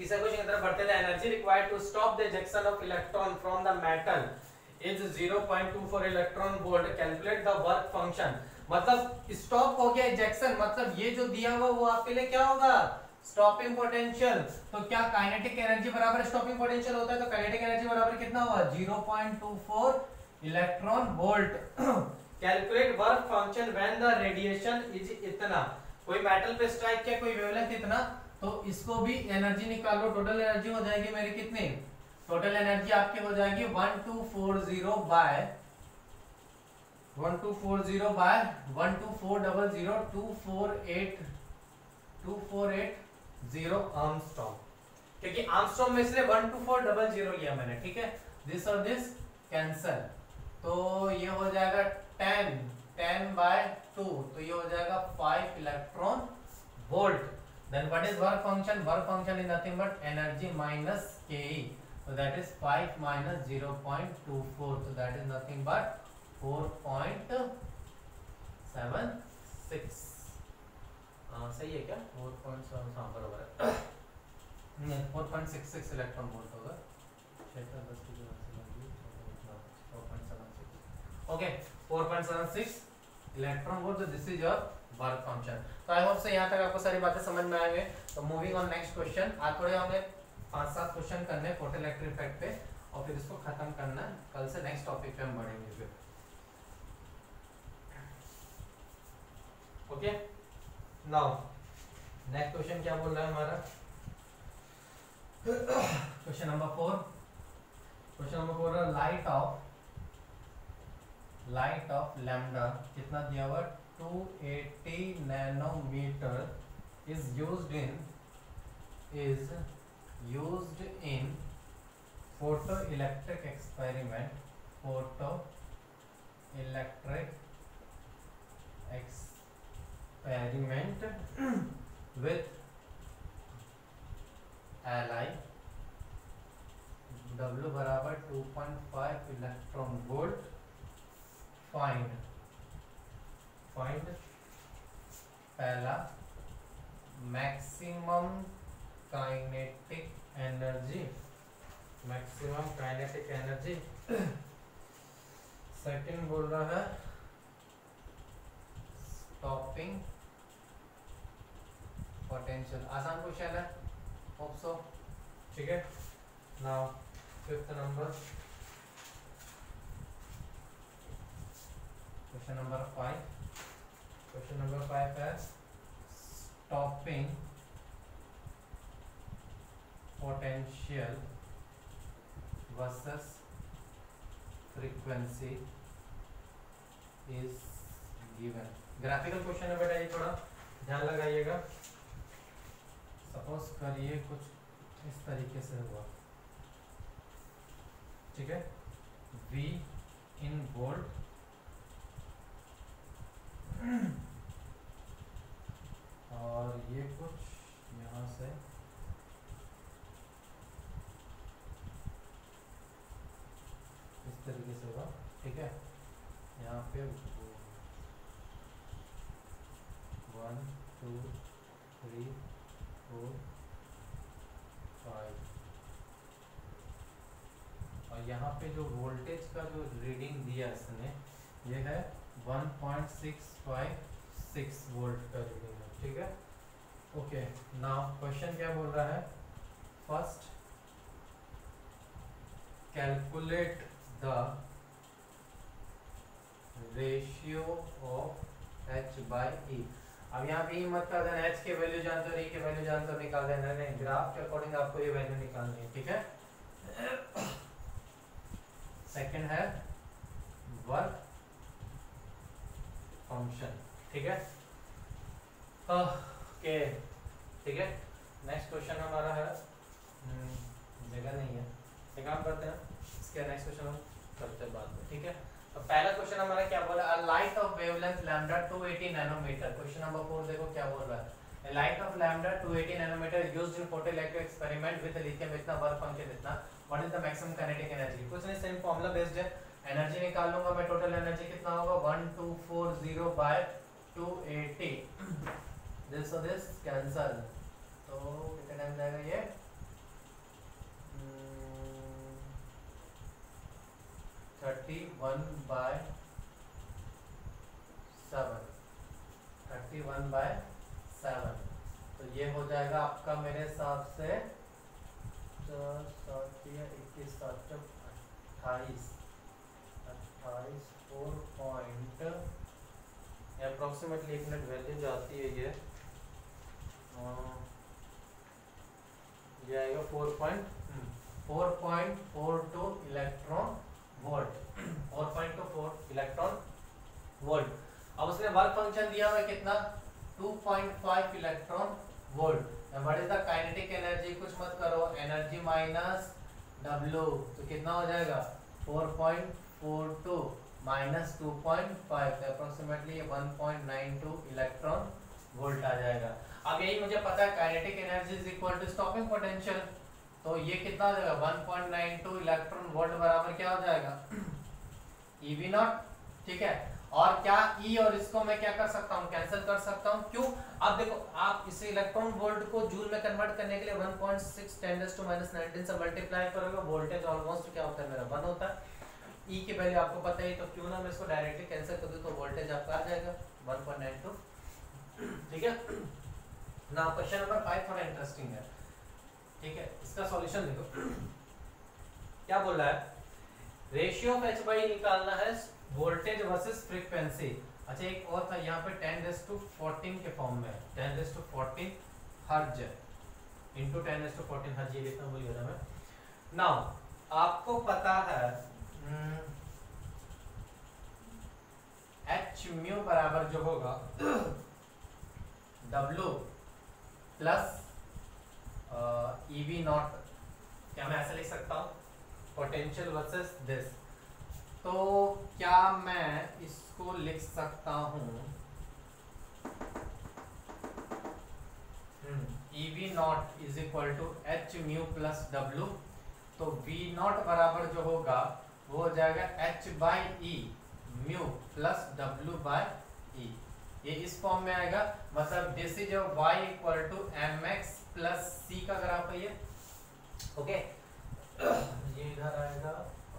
तीसरा क्वेश्चन की तरफ़ बढ़ते हैं। Energy required to stop the ejection of electron from the metal is 0.24 electron volt calculate the work function मतलब स्टॉप हो गया इजेक्शन मतलब ये जो दिया हुआ, वो आपके लिए क्या होगा? स्टॉपिंग पोटेंशियल तो क्या काइनेटिक एनर्जी बराबर स्टॉपिंग पोटेंशियल होता है? तो काइनेटिक एनर्जी बराबर कितना हुआ? 0.24 electron volt calculate work function when the radiation is इतना। कोई मेटल पे स्ट्राइक किया, कोई वेवलेंथ इतना? तो इसको भी एनर्जी निकाल निकालो टोटल एनर्जी हो जाएगी मेरी कितनी? टोटल एनर्जी आपकी हो जाएगी one two four zero by one two four zero by one two four double zero two four eight two four eight zero angstrom क्योंकि आर्मस्ट्रॉम में इसलिए one two four double zero लिया मैंने, ठीक है? दिस और दिस कैंसल तो ये हो जाएगा टेन टेन बाय टू तो ये हो जाएगा five electron volt then what is work function work function is nothing but energy minus ke so that is 5 minus 0.24 so that is nothing but 4.76 सही है क्या 4.7 हाँ बराबर है नहीं 4.66 इलेक्ट्रॉन वोल्ट होगा क्षेत्र 10 की okay 4.76 electron volt this is your work function तो आई होप से यहाँ तक आपको सारी बातें समझ में आएँगे तो मूविंग ऑन नेक्स्ट क्वेश्चन आज थोड़े हमें पाँच सात क्वेश्चन करने फ़ोटो इलेक्ट्रिक इफ़ेक्ट पे और फिर इसको खत्म करना कल से नेक्स्ट टॉपिक पे हम बढ़ेंगे फिर। ओके नाउ नेक्स्ट क्वेश्चन क्या बोल रहा है हमारा? Question number four question number four light of light of lambda कितना दिया हुआ? 280 nanometer is used in is used in photoelectric experiment photoelectric experiment with Li W बराबर 2.5 इलेक्ट्रॉन वोल्ट फाइंड फाइंड पहला maximum kinetic energy maximum kinetic energy second बोल रहा है stopping potential आसान question है। होप सो ठीक है। Now fifth number question number five question number five है stopping potential versus frequency is given graphical question है बेटा ये थोड़ा, ध्यान लगाइएगा। सपोज़ करिए कुछ इस तरीके से हुआ। ठीक है? वी इन बोल्ड और ये कुछ यहाँ से इस तरीके से होगा, ठीक है? यहाँ पे one two three four five और यहाँ पे जो वोल्टेज का जो रीडिंग दिया इसने, ये है 1.656 वोल्ट का रीडिंग है, ठीक है? ओके नाउ क्वेश्चन क्या बोल रहा है? First calculate the ratio of H by E अब यहाँ पे मत कर देना एच के वैल्यू जानते हो ई के वैल्यू जानते हो निकाल देना। नहीं ग्राफ के अकॉर्डिंग आपको ये वैल्यू निकालनी है, ठीक है? सेकंड है वर्क फ़ंक्शन ठीक है? ओके ठीक है? नेक्स्ट क्वेश्चन हमारा है। हम्म, जगह नहीं है। एक काम करते हैं इसके नेक्स्ट क्वेश्चन हम करते हैं बाद में ठीक है? तो पहला क्वेश्चन हमारा क्या बोला? A light of wavelength lambda 280 nanometer question number 4 देखो क्या बोल रहा है। Light of lambda 280 nanometer used in photoelectric experiment with lithium इतना वर्क फ़ंक्शन इतना। What is the maximum kinetic energy कुछ नहीं सेम फार्मूला बेस्ड है। एनर्जी निकाल लूँगा मैं टोटल एनर्जी कितना होगा? 1240 बाय 280 दिस और दिस कैंसल तो कितने टाइम जाएगा ये? Thirty one by seven thirty one by seven तो ये हो जाएगा आपका मेरे हिसाब से इक्कीस, सात अट्ठाईस। अट्ठाईस फोर पॉइंट अप्रोक्सीमेटली एक मिनट वैल्यू जाती है ये। ये आएगा four point four point four two electron volt 4.24 electron volt अब उसने वर्क फ़ंक्शन दिया हुआ कितना? 2.5 electron volt what is the kinetic energy कुछ मत करो। एनर्जी माइनस W तो कितना हो जाएगा? 4.42 माइनस 2.5 अप्रोक्सीमेटली 1.92 इलेक्ट्रॉन वोल्ट आ जाएगा। अब यही मुझे पता है kinetic energy is equal to stopping potential तो ये कितना हो जाएगा? 1.92 इलेक्ट्रॉन वोल्ट बराबर क्या हो जाएगा? ईवी e नॉट ठीक है? और क्या ई e और इसको मैं क्या कर सकता हूँ? कैंसिल कर सकता हूँ। क्यों? अब देखो, आप इसे इलेक्ट्रॉन वोल्ट को जूल में कन्वर्ट करने के लिए 1.6 10 टू माइनस 19 से मल्टीप्लाई करोगे। वोल्टेज ऑलमोस्ट क्या होता है मेरा? वन होता है। ई की वैल्यू आपको पता ही तो क्यों ना मैं इसको डायरेक्टली कैंसिल कर दूँ तो वोल्टेज आपका आ जाएगा 1.92 ठीक है? ना क्वेश्चन नंबर 5 थोड़ा इंटरेस्टिंग है। ठीक है? इसका सॉल्यूशन देखो। क्या बोल रहा है? रेशियो ऑफ़ एच बाई निकालना है वोल्टेज वर्सेस फ्रीक्वेंसी अच्छा एक और था, यहाँ पे 10 रेस टू 14 के फॉर्म में। 10 रेस टू 14 हर्ज इनटू 10 रेस टू 14 हर्ज ये लिखना भूल गया मैं। नाउ आपको पता है एच हम्म, म्यू बराबर जो होगा W प्लस ई नॉट क्या मैं ऐसा लिख सकता हूँ? पोटेंशियल वर्सेस दिस तो क्या मैं इसको लिख सकता हूँ? E naught is equal to H mu plus W तो वी नॉट बराबर जो होगा वो हो जाएगा H by E mu plus W by E ये इस फॉर्म में आएगा मतलब this is Y equal to M X plus C का ग्राफ है ये ओके ये इधर आएगा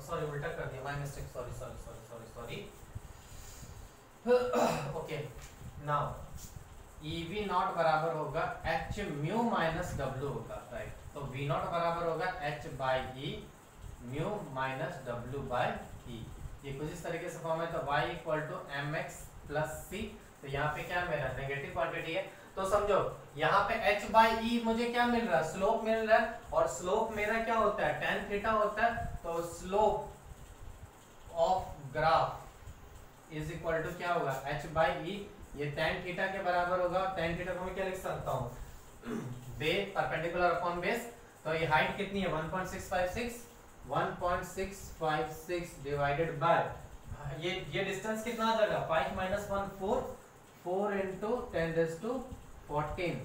सॉरी उल्टा कर दिया my mistake sorry sorry sorry sorry sorry okay now EV naught बराबर होगा एच म्यू माइनस डब्ल्यू होगा राइट तो वी नॉट बराबर होगा H by E mu minus W by E. ये कुछ इस तरीके से फॉर्म है तो y equal to M X plus C तो यहाँ पे क्या मेरा नेगेटिव क्वांटिटी है। तो समझो, यहाँ पे h बाई ई मुझे क्या मिल रहा है? स्लोप मिल रहा है, और स्लोप मेरा क्या होता है? टेन थीटा होता है तो slope of graph is equal to क्या होगा? H बाई ई ये टेन थीटा के बराबर होगा। टेन थीटा को मैं क्या लिख सकता हूँ? बे परपेंडिकुलर अपॉन बेस तो ये हाइट कितनी है? 1.656 1.656 डिवाइडेड बाय ये ये डिस्टेंस कितना आ जाएगा? 5 minus one four four into ten to fourteen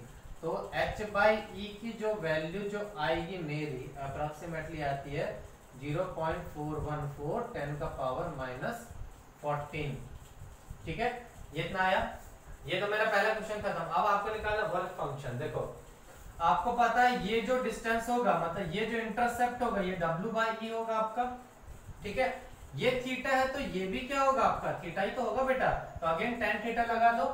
तो h बाई ई की जो वैल्यू जो आएगी मेरी अप्रोक्सीमेटली आती है zero point four one four ten का पावर माइनस फोर्टीन ठीक है? ये इतना आया? ये तो मेरा पहला क्वेश्चन खत्म। अब आपको निकालना वर्क फ़ंक्शन। देखो आपको पता है ये जो डिस्टेंस होगा मतलब ये जो इंटरसेप्ट होगा, ये w बाई ई होगा आपका, ठीक है? ये थीटा है तो ये भी क्या होगा आपका? थीटा ही तो होगा बेटा। तो अगेन टेन थीटा लगा दो।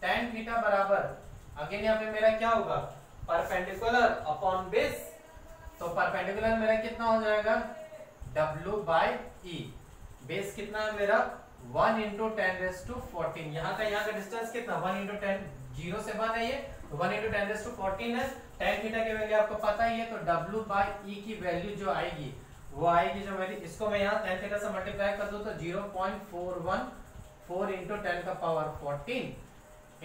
टेन थीटा बराबर। अगेन यहाँ पे मेरा क्या होगा? परपेंडिकुलर अपॉन बेस तो परपेंडिकुलर मेरा कितना हो जाएगा? W बाई ई बेस कितना है मेरा? One into ten raise to fourteen यहाँ का यहाँ का डिस्टेंस कितना? वन इंटू टेन ज़ीरो से वन है ये। One into ten raise to fourteen है। टेन थीटा की वैल्यू आपको पता ही है तो W बाई ई की वैल्यू जो आएगी, वो आएगी जो मेरी, इसको मैं यहाँ टेन थीटा से मल्टीप्लाई कर दूँ तो zero point four one four into ten का power fourteen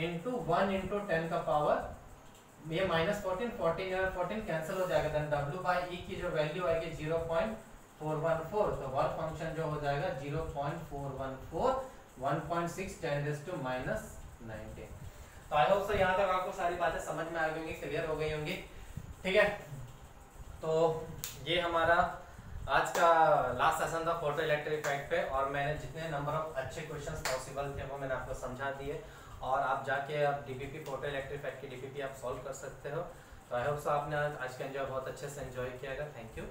into one into ten का पावर ये माइनस फोर्टीन फोर्टीन और फोर्टीन कैंसिल हो जाएगा। देन डब्ल्यू बाई ई की जो वैल्यू आएगी zero point four one four तो वर्क फ़ंक्शन जो हो जाएगा zero point four one four one point six ten to minus nineteen तो आई होप सो यहाँ तक आपको सारी बातें समझ में आ गई होंगी क्लियर हो गई होंगी। ठीक है? तो ये हमारा आज का लास्ट सेशन था फ़ोटो इलेक्ट्रिक इफ़ेक्ट पे और मैंने जितने नंबर ऑफ़ अच्छे क्वेश्चंस पॉसिबल थे वो मैंने आपको समझा दिए। और आप जाके आप डीपीपी फ़ोटो इलेक्ट्रिक इफ़ेक्ट की डीपीपी आप सॉल्व कर सकते हो। तो आई होप सो आपने आज का एंजॉय बहुत अच्छे से एंजॉय किया थैंक यू